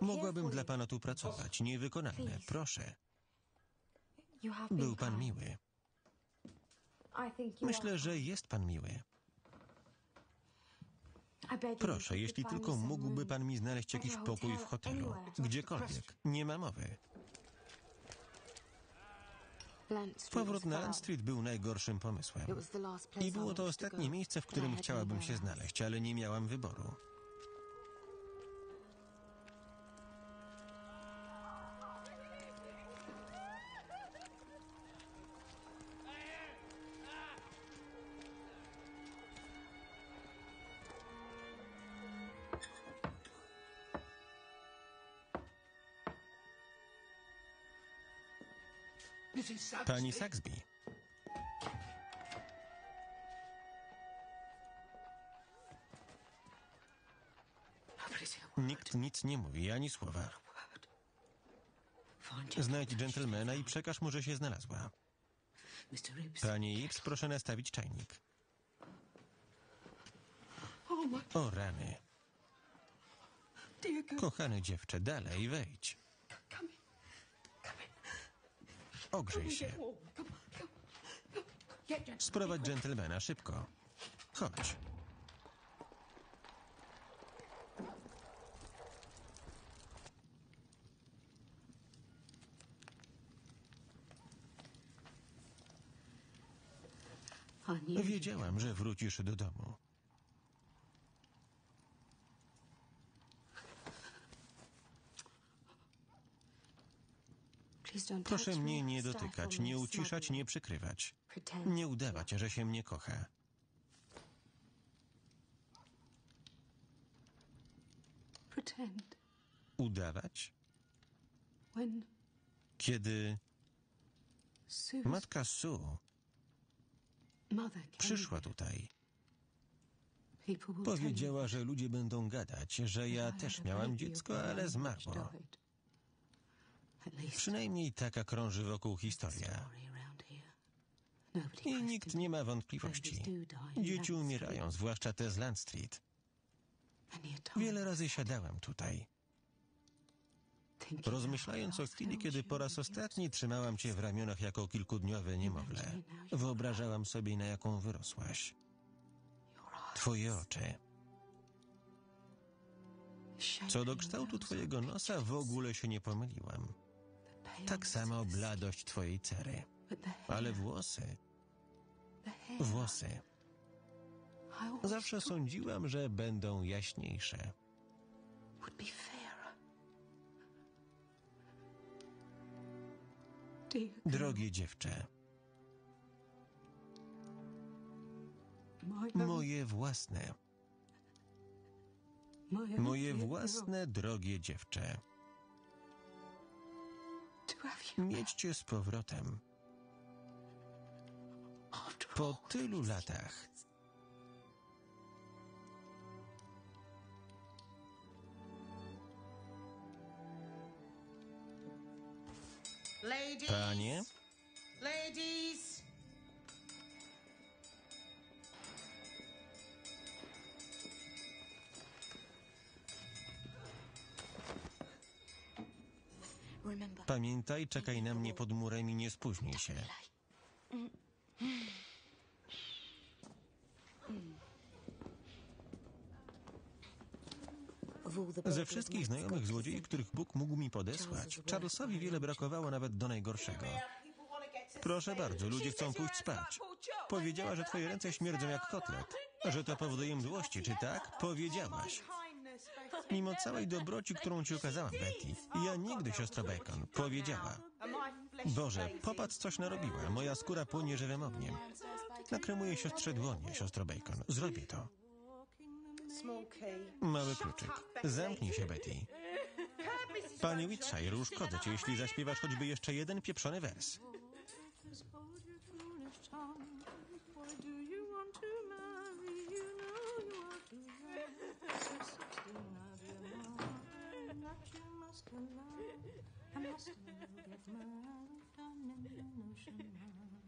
Mogłabym for dla you. pana tu pracować. Niewykonalne. Proszę. You have been Był pan miły. Myślę, że jest pan miły. Proszę, jeśli tylko mógłby pan mi znaleźć jakiś pokój w hotel, hotelu. Gdziekolwiek. Nie ma mowy. Powrót na. Land Street był najgorszym pomysłem. I było to ostatnie miejsce, w którym chciałabym się znaleźć, ale nie miałam wyboru. Pani Saxby. Nikt nic nie mówi, ani słowa. Znajdź dżentelmena i przekaż mu, że się znalazła. Panie Ips, proszę nastawić czajnik. O rany. Kochane dziewczę, dalej wejdź. Yeah, yeah. Sprowadź dżentelmena, szybko. Chodź. Wiedziałam, że wrócisz do domu. Proszę mnie nie dotykać, nie uciszać, nie przykrywać. Nie udawać, że się mnie kocha. Udawać? Kiedy matka Sue came, przyszła tutaj, powiedziała, że ludzie będą gadać, że ja też miałam dziecko, ale zmarło. Przynajmniej taka krąży wokół historia. I nikt nie ma wątpliwości. Dzieci umierają, zwłaszcza te z Land Street. Wiele razy siadałem tutaj, rozmyślając o chwili, kiedy po raz ostatni trzymałam cię w ramionach jako kilkudniowe niemowlę. Wyobrażałam sobie, na jaką wyrosłaś. Twoje oczy. Co do kształtu twojego nosa w ogóle się nie pomyliłam. Tak samo bladość twojej cery. Ale włosy, włosy. Zawsze sądziłam, że będą jaśniejsze. Drogie dziewczę, moje własne, moje własne drogie dziewczę. Mieć cię z powrotem. after Po all tylu latach. Panie, Ladies. Pamiętaj, czekaj na mnie pod murem i nie spóźnij się. Ze wszystkich znajomych złodziei, których Bóg mógł mi podesłać, Charlesowi wiele brakowało nawet do najgorszego. Proszę bardzo, ludzie chcą pójść spać. Powiedziała, że twoje ręce śmierdzą jak kotlet. Że to powoduje mdłości, czy tak? Powiedziałaś. Mimo całej dobroci, którą ci okazałam, Betty, ja nigdy, siostro Bacon, powiedziała. Boże, popatrz, coś narobiła. Moja skóra płonie żywym ogniem. Nakremuję siostrze dłonie, siostro Bacon. Zrobię to. Mały kluczyk. Zamknij się, Betty. Panie Whitshire, uszkodzę cię, jeśli zaśpiewasz choćby jeszcze jeden pieprzony wers. I you must alone. I must alone get my own ocean.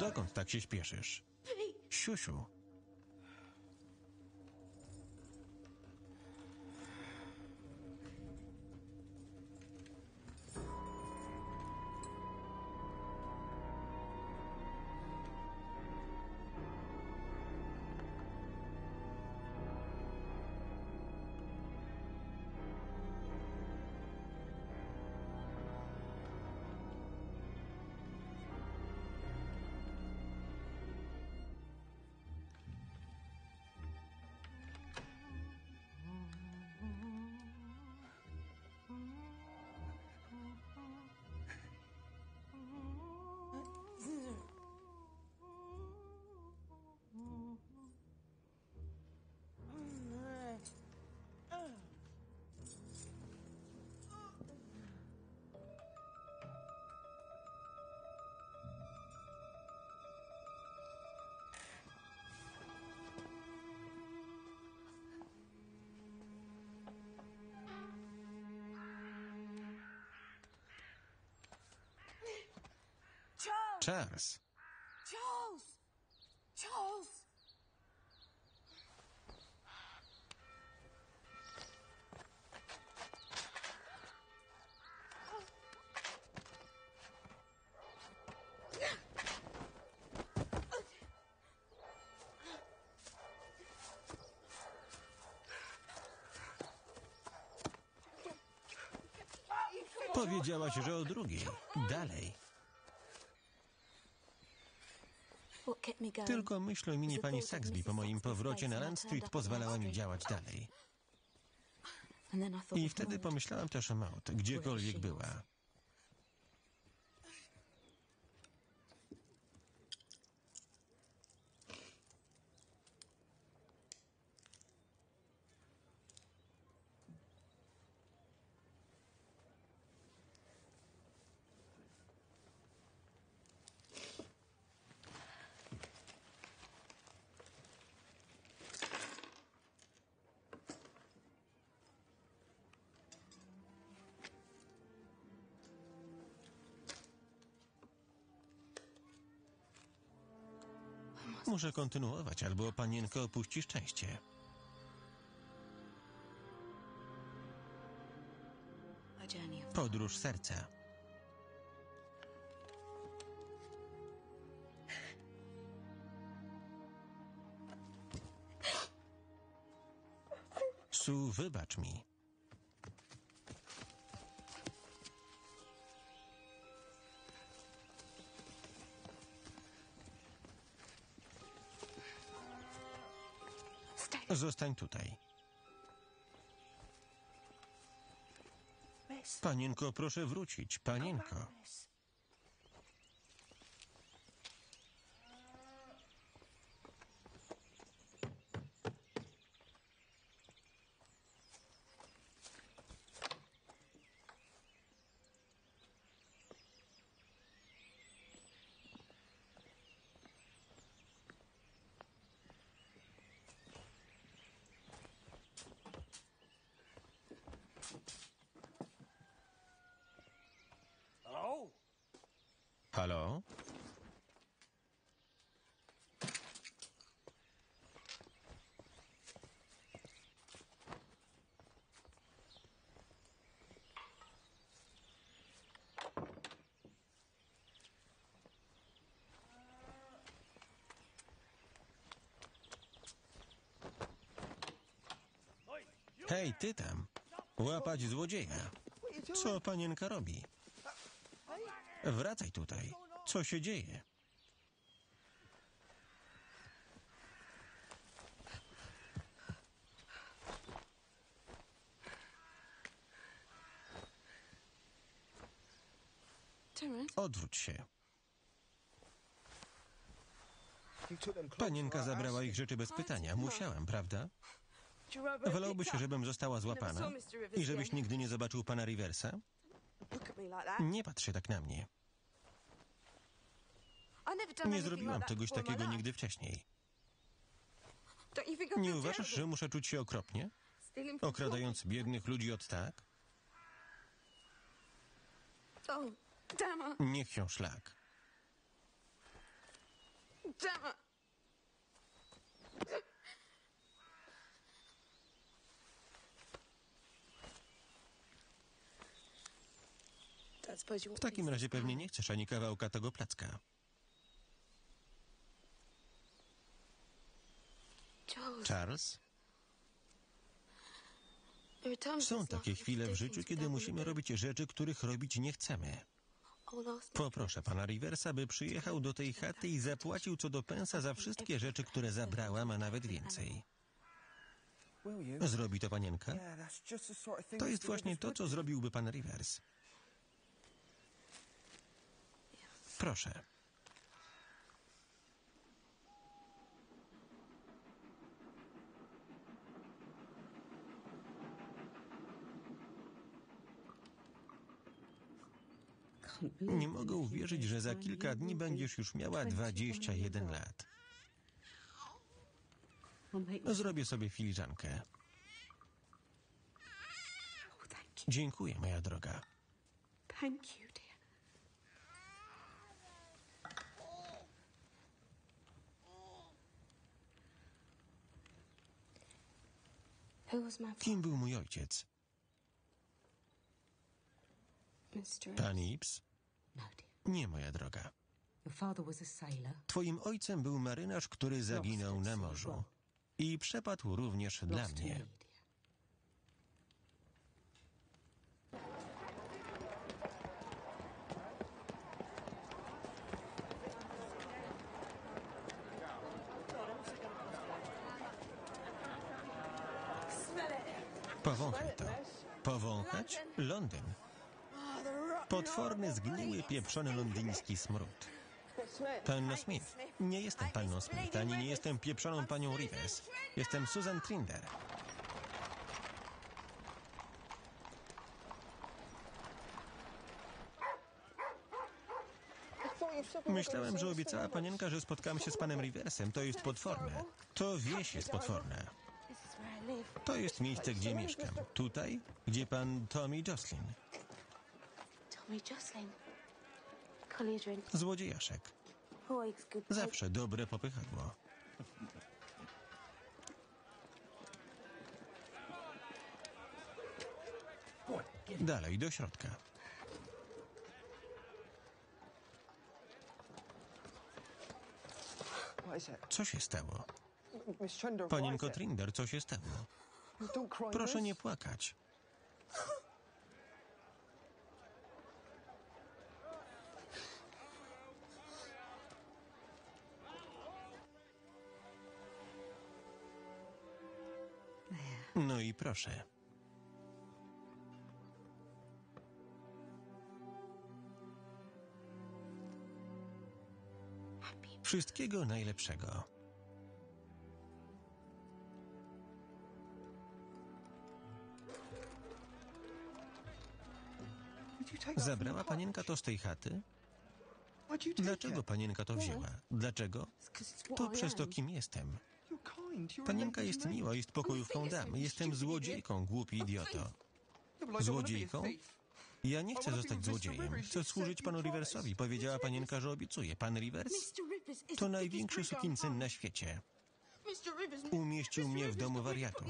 Dokąd tak się śpieszysz? Siusiu. Charles. Charles! Charles! Powiedziałaś, że o drugiej. Dalej. Tylko myśl o imieniu pani Saxby po moim powrocie na Land Street pozwalała mi działać dalej. I wtedy pomyślałam też o Maud, gdziekolwiek była. może kontynuować, albo panienko, opuści szczęście. Podróż serca. Su, wybacz mi. Zostań tutaj. Panienko, proszę wrócić. Panienko. Hej, ty tam! Łapać złodzieja! Co panienka robi? Wracaj tutaj. Co się dzieje? Odwróć się. Panienka zabrała ich rzeczy bez pytania. Musiałem, prawda? Wolałbyś, żebym została złapana i żebyś nigdy nie zobaczył pana Riversa? Nie patrz się tak na mnie. Nie zrobiłam czegoś takiego nigdy wcześniej. Nie uważasz, że muszę czuć się okropnie? Okradając biednych ludzi od tak? Niech się szlak. Damn W takim razie pewnie nie chcesz ani kawałka tego placka. Charles, times Są takie chwile w życiu, kiedy musimy robić rzeczy, których robić nie chcemy. Poproszę pana Riversa, by przyjechał do tej chaty i zapłacił co do pensa za wszystkie rzeczy, które zabrałam, a nawet więcej. Zrobi to panienka? To jest właśnie to, co zrobiłby pan Rivers. Proszę. Nie mogę uwierzyć, że za kilka dni będziesz już miała 21 lat. Zrobię sobie filiżankę. Dziękuję, moja droga. Thank you, Kim był mój ojciec? Pan Ips? No. Nie, moja droga. Twoim ojcem był marynarz, który zaginął na morzu. I przepadł również dla mnie. Powąchaj to. Powąchać? Londyn. Potworny, zgniły, pieprzony londyński smród. Panno Smith. Nie jestem panną Smith, ani nie jestem pieprzoną panią Rivers. Jestem Susan Trinder. Myślałem, że obiecała panienka, że spotkamy się z panem Riversem. To jest potworne. To wieś jest potworna. To jest miejsce, gdzie mieszkam. Tutaj, gdzie pan Tommy Jocelyn. Tommy Jocelyn. Złodziejaszek. Zawsze dobre popychadło. Dalej, do środka. Co się stało? Panienko? Trinder, co się stało? Proszę nie płakać. No i proszę. Wszystkiego najlepszego. Zabrała panienka to z tej chaty? Dlaczego panienka to wzięła? Dlaczego? To przez to, kim jestem. Panienka jest miła, jest pokojówką dam. Jestem złodziejką, głupi idioto. A Złodziejką? Ja nie chcę zostać złodziejem. Chcę służyć panu Riversowi. Powiedziała panienka, że obiecuje. Pan Rivers to największy sukinsyn na świecie. Umieścił mnie w domu wariatów.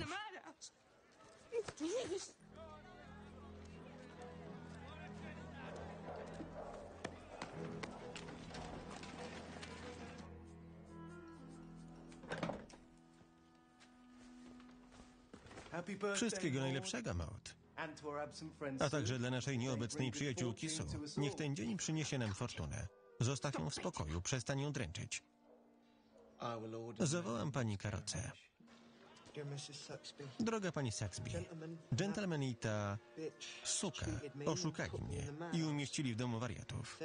Wszystkiego najlepszego, Maud. A także dla naszej nieobecnej przyjaciółki Sue. Niech ten dzień przyniesie nam fortunę. Zostaw ją w spokoju, przestań ją dręczyć. Zawołam pani. Saxby, Droga pani Saxby, gentleman i ta suka oszukali mnie i umieścili w domu wariatów.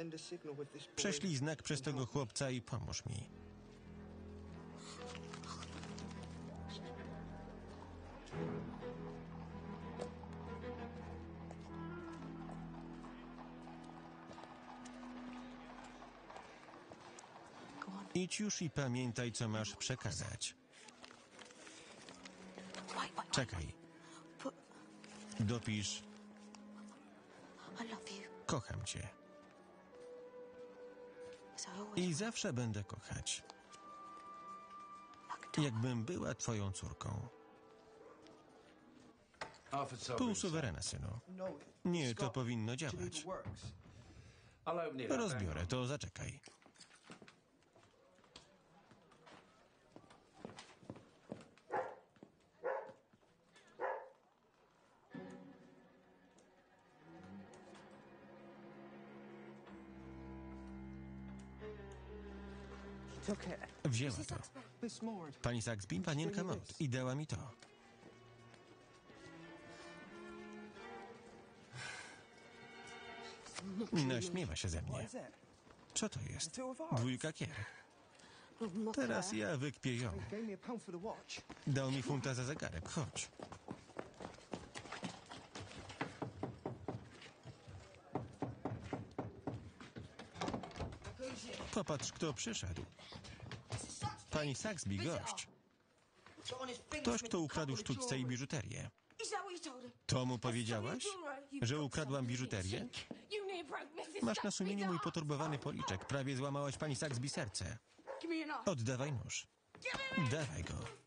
Prześlij znak przez tego chłopca i pomóż mi. Idź już i pamiętaj, co masz przekazać. Czekaj. Dopisz, kocham cię. I zawsze będę kochać. Jakbym była twoją córką. Pół suwerena, synu. No, Nie, to powinno działać. Rozbiorę to, zaczekaj. Wzięła to. Pani Saxby, panienka Maud i dała mi to. Naśmiewa się ze mnie. Co to jest? Dwójka kier. Teraz ja wykpię ją. Dał mi funta za zegarek. Chodź. Popatrz, kto przyszedł. Pani Saxby, gość. Ktoś, kto ukradł sztućce i biżuterię. To mu powiedziałaś? Że ukradłam biżuterię? Masz na sumieniu mój poturbowany policzek. Prawie złamałaś pani Saxby serce. Oddawaj nóż. Dawaj go.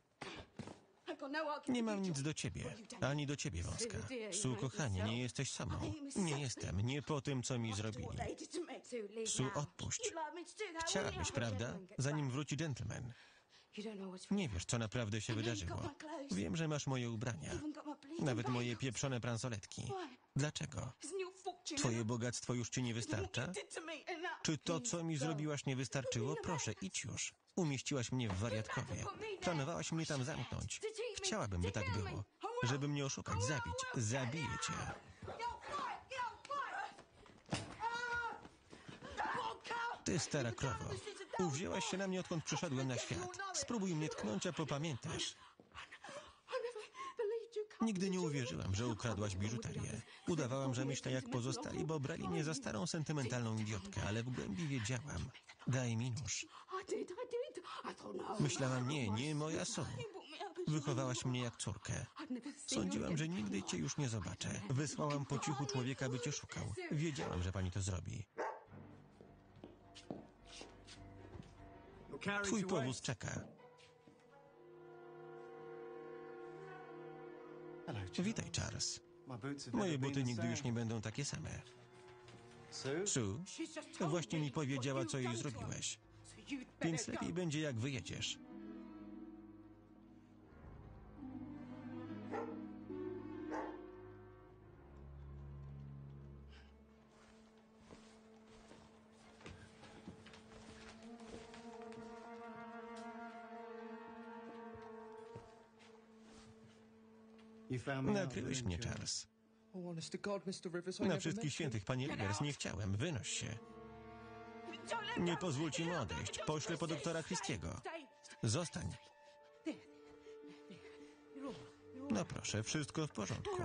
Nie mam nic do ciebie, ani do ciebie, wąska. Su, kochanie, nie jesteś samą. Nie jestem, nie po tym, co mi zrobili. Su, odpuść. Chciałabyś, prawda? Zanim wróci gentleman. Nie wiesz, co naprawdę się wydarzyło. Wiem, że masz moje ubrania. Nawet moje pieprzone bransoletki. Dlaczego? Twoje bogactwo już ci nie wystarcza? Czy to, co mi zrobiłaś, nie wystarczyło? Proszę, idź już. Umieściłaś mnie w wariatkowie. Planowałaś mnie tam zamknąć. Chciałabym, by tak było. Żeby mnie oszukać, zabić. Zabiję cię. Ty, stara krowo. Uwzięłaś się na mnie, odkąd przyszedłem na świat. Spróbuj mnie tknąć, a popamiętasz. Nigdy nie uwierzyłam, że ukradłaś biżuterię. Udawałam, że myślę jak pozostali, bo brali mnie za starą, sentymentalną idiotkę, ale w głębi wiedziałam. Daj mi nóż. Myślałam, nie, nie moja są. Wychowałaś mnie jak córkę. Sądziłam, że nigdy cię już nie zobaczę. Wysłałam po cichu człowieka, by cię szukał. Wiedziałam, że pani to zrobi. Twój powóz czeka. Witaj, Charles. Moje buty nigdy już nie będą takie same. Sue? Właśnie mi powiedziała, co jej zrobiłeś. Więc lepiej będzie jak wyjedziesz. Nakryłeś mnie. Charles. Oh, Na never wszystkich świętych, panie Rivers, nie chciałem. Wynoś się. Nie pozwólcie mu odejść. Poślę po doktora Christiego. Zostań. No proszę, wszystko w porządku.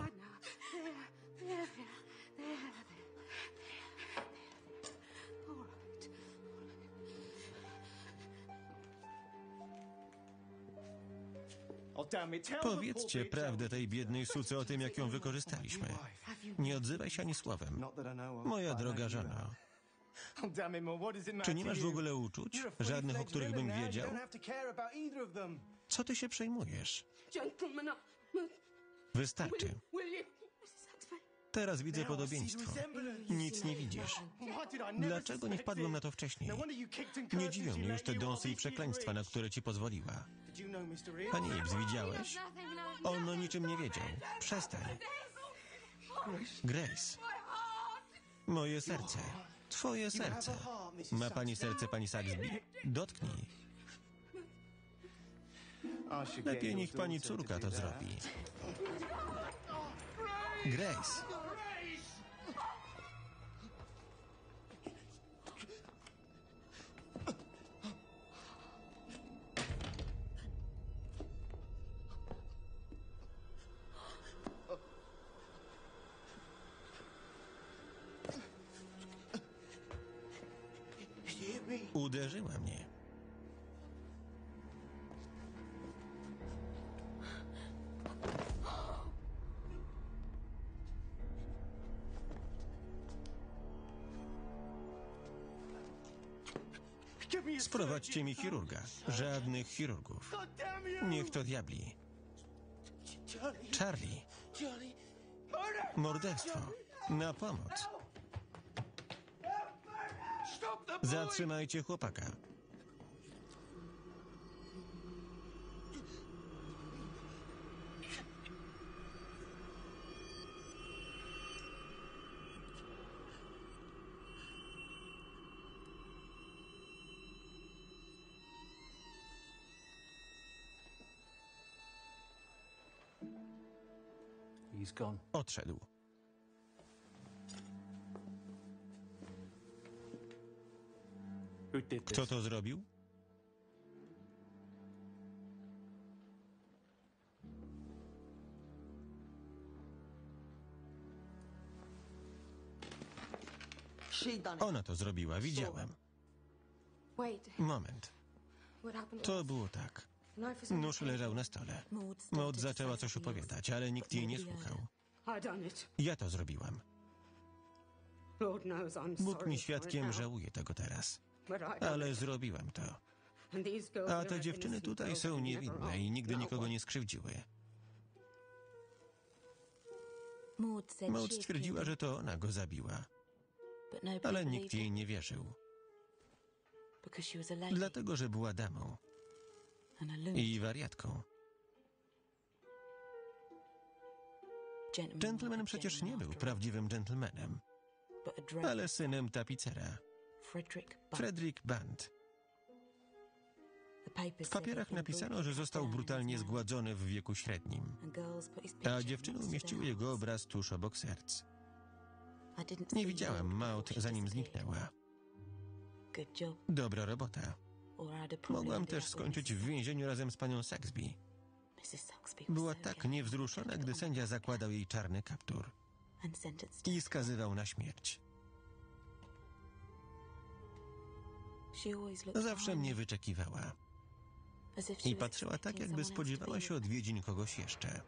Powiedzcie prawdę tej biednej suce o tym, jak ją wykorzystaliśmy. Nie odzywaj się ani słowem. Moja droga matter czy nie masz w ogóle uczuć? Żadnych, o których bym wiedział? Co ty się przejmujesz? Uh, Wystarczy. Teraz widzę podobieństwo. Nic nie widzisz. Dlaczego nie wpadłem na to wcześniej? No Nie dziwią mnie już te dąsy i przekleństwa, na które ci pozwoliła. Panie Ives, widziałeś? On o niczym nie wiedział. Przestań. Grace. Moje serce. Twoje serce. Ma pani serce, pani Saxby? Dotknij. Lepiej niech pani córka to zrobi. Grace. Sprowadźcie mi chirurga. Żadnych chirurgów. Niech to diabli. Charlie! Morderstwo. Na pomoc. Zatrzymajcie chłopaka. Odszedł. Who did this? Kto to zrobił? Ona to zrobiła, widziałem. Moment. To było tak. Nóż leżał na stole. Maud zaczęła coś opowiadać, ale nikt jej nie słuchał. Ja to zrobiłam. Bóg mi świadkiem, żałuję tego teraz. Ale it. zrobiłem to. A te dziewczyny tutaj są niewinne i nigdy nikogo nie skrzywdziły. Maud stwierdziła, że to ona go zabiła, ale nikt jej nie wierzył. Dlatego, że była damą. I wariatką. A przecież nie był prawdziwym dżentelmenem, drug, ale synem tapicera. Frederick Band. W papierach napisano, że został brutalnie zgładzony w wieku średnim, a dziewczyny umieściły jego obraz tuż obok serc. Nie widziałem Maud zanim zniknęła. Dobra robota. Mogłam też skończyć w więzieniu razem z panią Saxby. Była tak niewzruszona, gdy sędzia zakładał jej czarny kaptur i skazywał na śmierć. looked Zawsze mnie wyczekiwała i patrzyła tak, jakby spodziewała się odwiedzin kogoś jeszcze.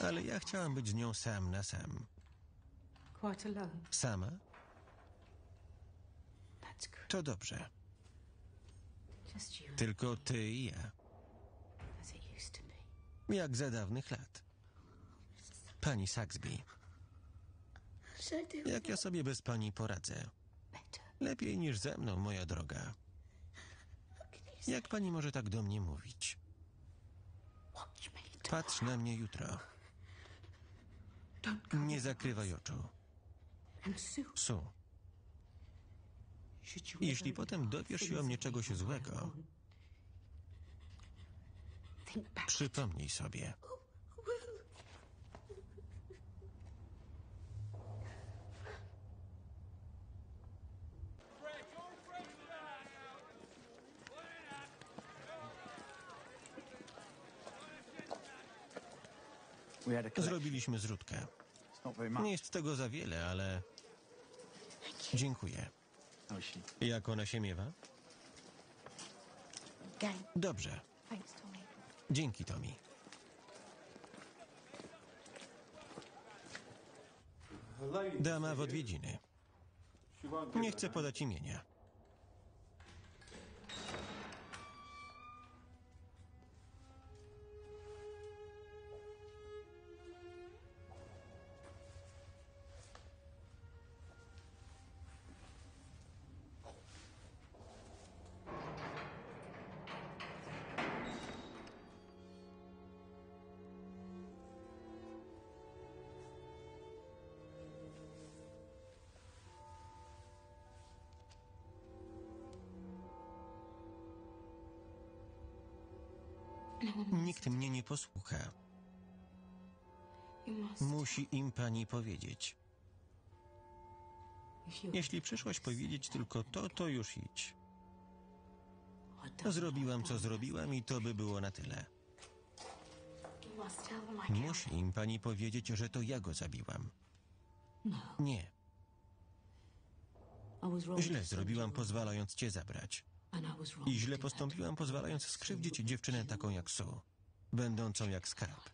Ale ja chciałam być z nią sam na sam. Sama? To dobrze. Tylko ty i ja. Jak za dawnych lat. Pani Saxby, jak ja sobie bez pani poradzę? Lepiej niż ze mną, moja droga. Jak pani może tak do mnie mówić? Patrz na mnie jutro. Nie zakrywaj oczu. Su, jeśli potem dowiesz się o mnie czegoś złego, przypomnij sobie. Zrobiliśmy zrzutkę. Nie jest tego za wiele, ale dziękuję. She? Jak ona się miewa? Dobrze. Dzięki, Tommy. Dama w odwiedziny. Nie chcę podać imienia. Nie must. Musi im pani powiedzieć. Jeśli przyszłaś powiedzieć tylko to, to już idź. Zrobiłam, co zrobiłam i to by było na tyle. Musi im pani powiedzieć, że to ja go zabiłam. Nie, was wrong. źle zrobiłam, pozwalając cię zabrać. I źle postąpiłam, pozwalając skrzywdzić dziewczynę taką jak Su, będącą jak skarb.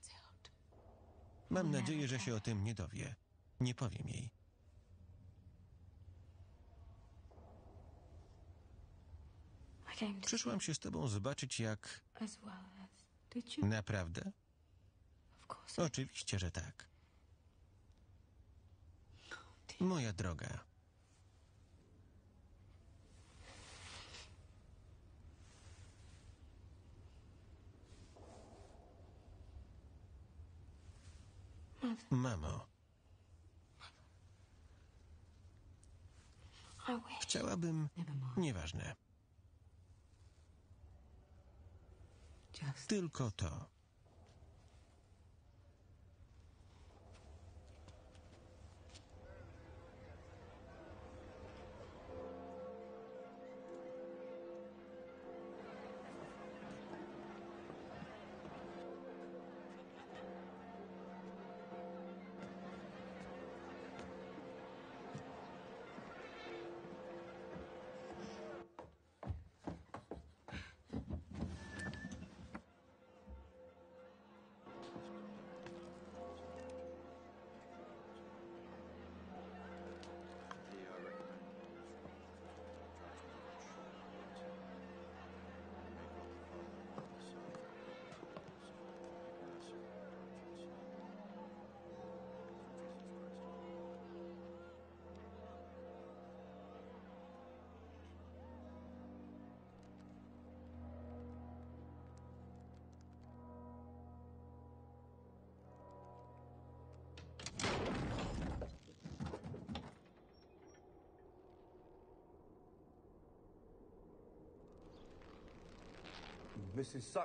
Mam nadzieję, że się o tym nie dowie. Nie powiem jej. Przyszłam się z tobą zobaczyć, jak naprawdę. Oczywiście, że tak. Moja droga, mamo, chciałabym. Nieważne, tylko to.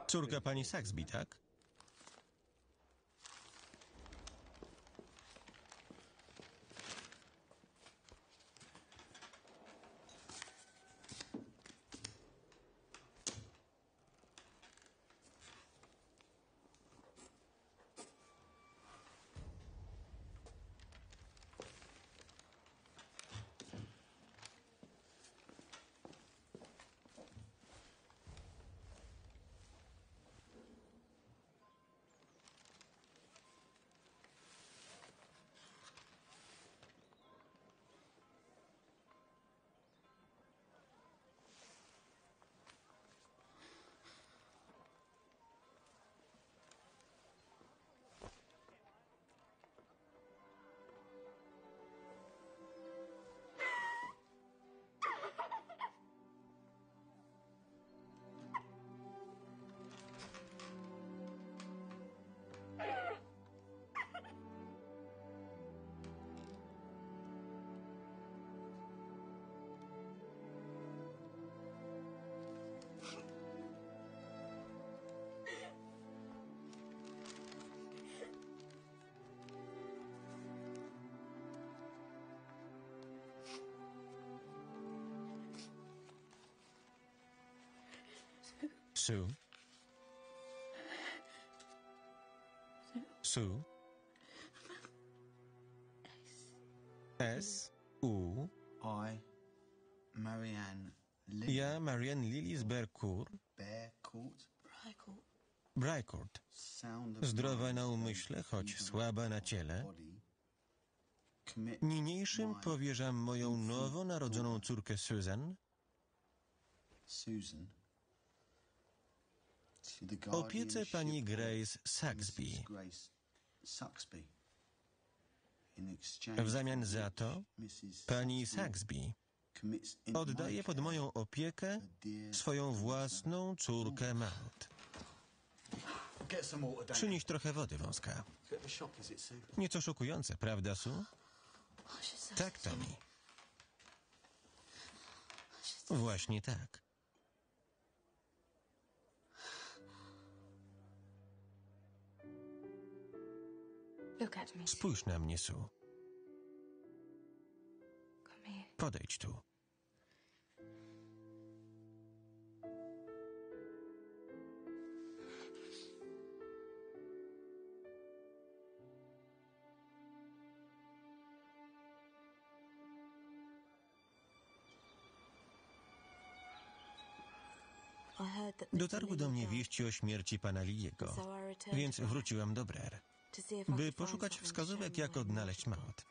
Córka pani Saxby, tak? Sue? Sue? S. U. I, Marianne Lily Ja, Marianne Lillis Bercourt, Bearcourt, Michael. Brycourt. Zdrowa na umyśle, choć słaba na ciele. Niniejszym powierzam moją nowonarodzoną córkę Susan Susan opiece pani Grace Saxby. W zamian za to pani Saxby oddaje pod moją opiekę swoją własną córkę Dan. Przynieś trochę wody, wąska. Nieco szokujące, prawda, Su? Tak, Tommy. Właśnie tak. Spójrz na mnie, Su. Podejdź tu. Dotarły do mnie wieści o śmierci pana returned więc wróciłam do Brer, by poszukać wskazówek, jak odnaleźć Mark-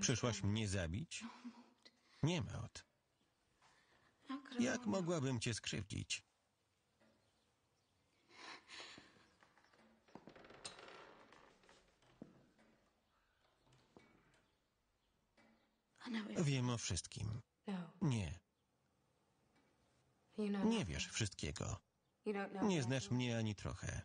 Przyszłaś mnie zabić? Nie, Maud. How could I Jak mogłabym cię skrzywdzić? Wiem o wszystkim. No. Nie, nie wiesz wszystkiego. Nie znasz mnie ani trochę.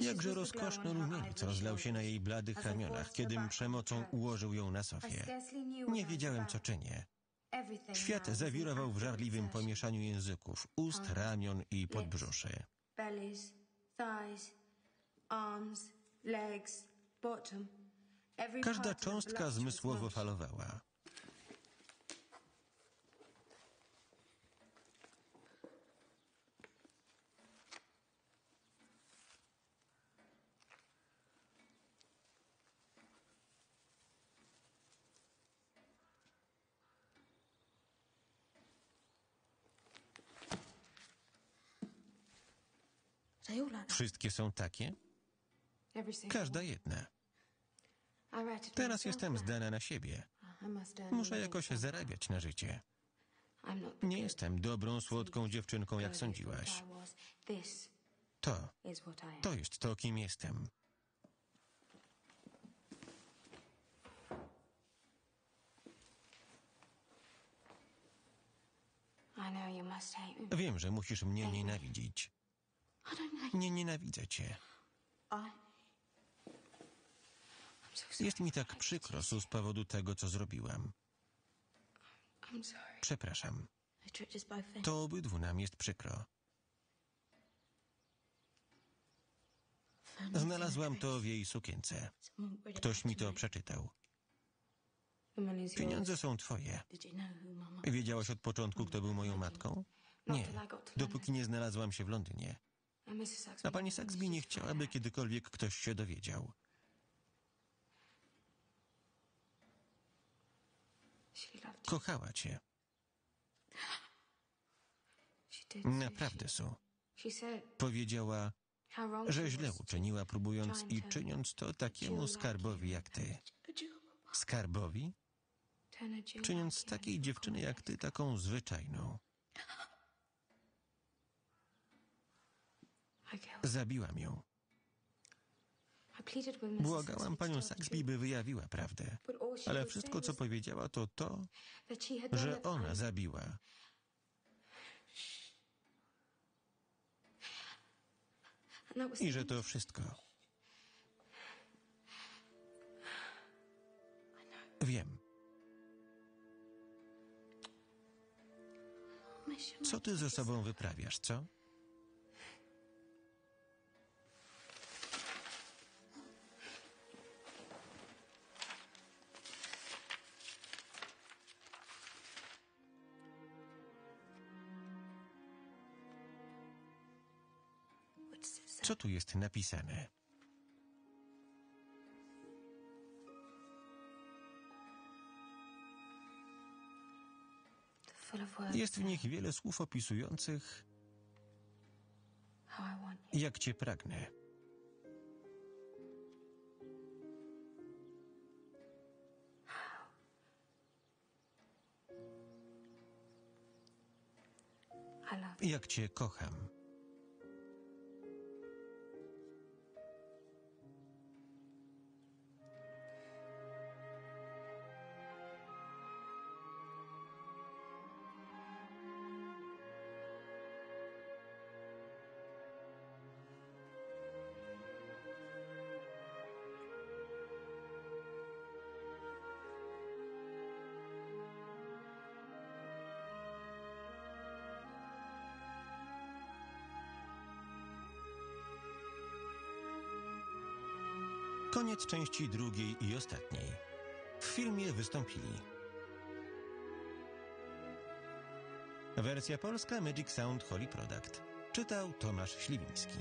Jakże rozkoszny rumieniec rozlał się na jej bladych ramionach, kiedym przemocą ułożył ją na sofie. Nie wiedziałem, co czynię. Świat zawirował w żarliwym pomieszaniu języków, ust, ramion i podbrzuszy. Każda cząstka zmysłowo falowała. Wszystkie są takie? Każda jedna. Teraz jestem zdana na siebie. Muszę jakoś zarabiać na życie. Nie jestem dobrą, słodką dziewczynką, jak sądziłaś. To, to jest to, kim jestem. Wiem, że musisz mnie nienawidzić. Nie nienawidzę cię. Jest mi tak przykro Su, z powodu tego, co zrobiłam. Przepraszam. To obydwu nam jest przykro. Znalazłam to w jej sukience. Ktoś mi to przeczytał. Pieniądze są twoje. Wiedziałaś od początku, kto był moją matką? Nie, dopóki nie znalazłam się w Londynie. A pani Saxby nie chciałaby, kiedykolwiek ktoś się dowiedział. Kochała cię. Naprawdę, Su. Powiedziała, że źle uczyniła, próbując i czyniąc to takiemu skarbowi jak ty. Skarbowi? Czyniąc z takiej dziewczyny jak ty taką zwyczajną. I killed. Zabiłam ją. Błagałam panią Saxby, by wyjawiła prawdę. Ale wszystko, co powiedziała, to to, że ona zabiła. I że to wszystko. Wiem. Co ty ze sobą wyprawiasz, co? Co tu jest napisane? Jest w nich wiele słów opisujących, jak cię pragnę. Jak cię kocham. Koniec części drugiej i ostatniej. W filmie wystąpili Wersja polska Magic Sound Holy Product. Czytał Tomasz Śliwiński.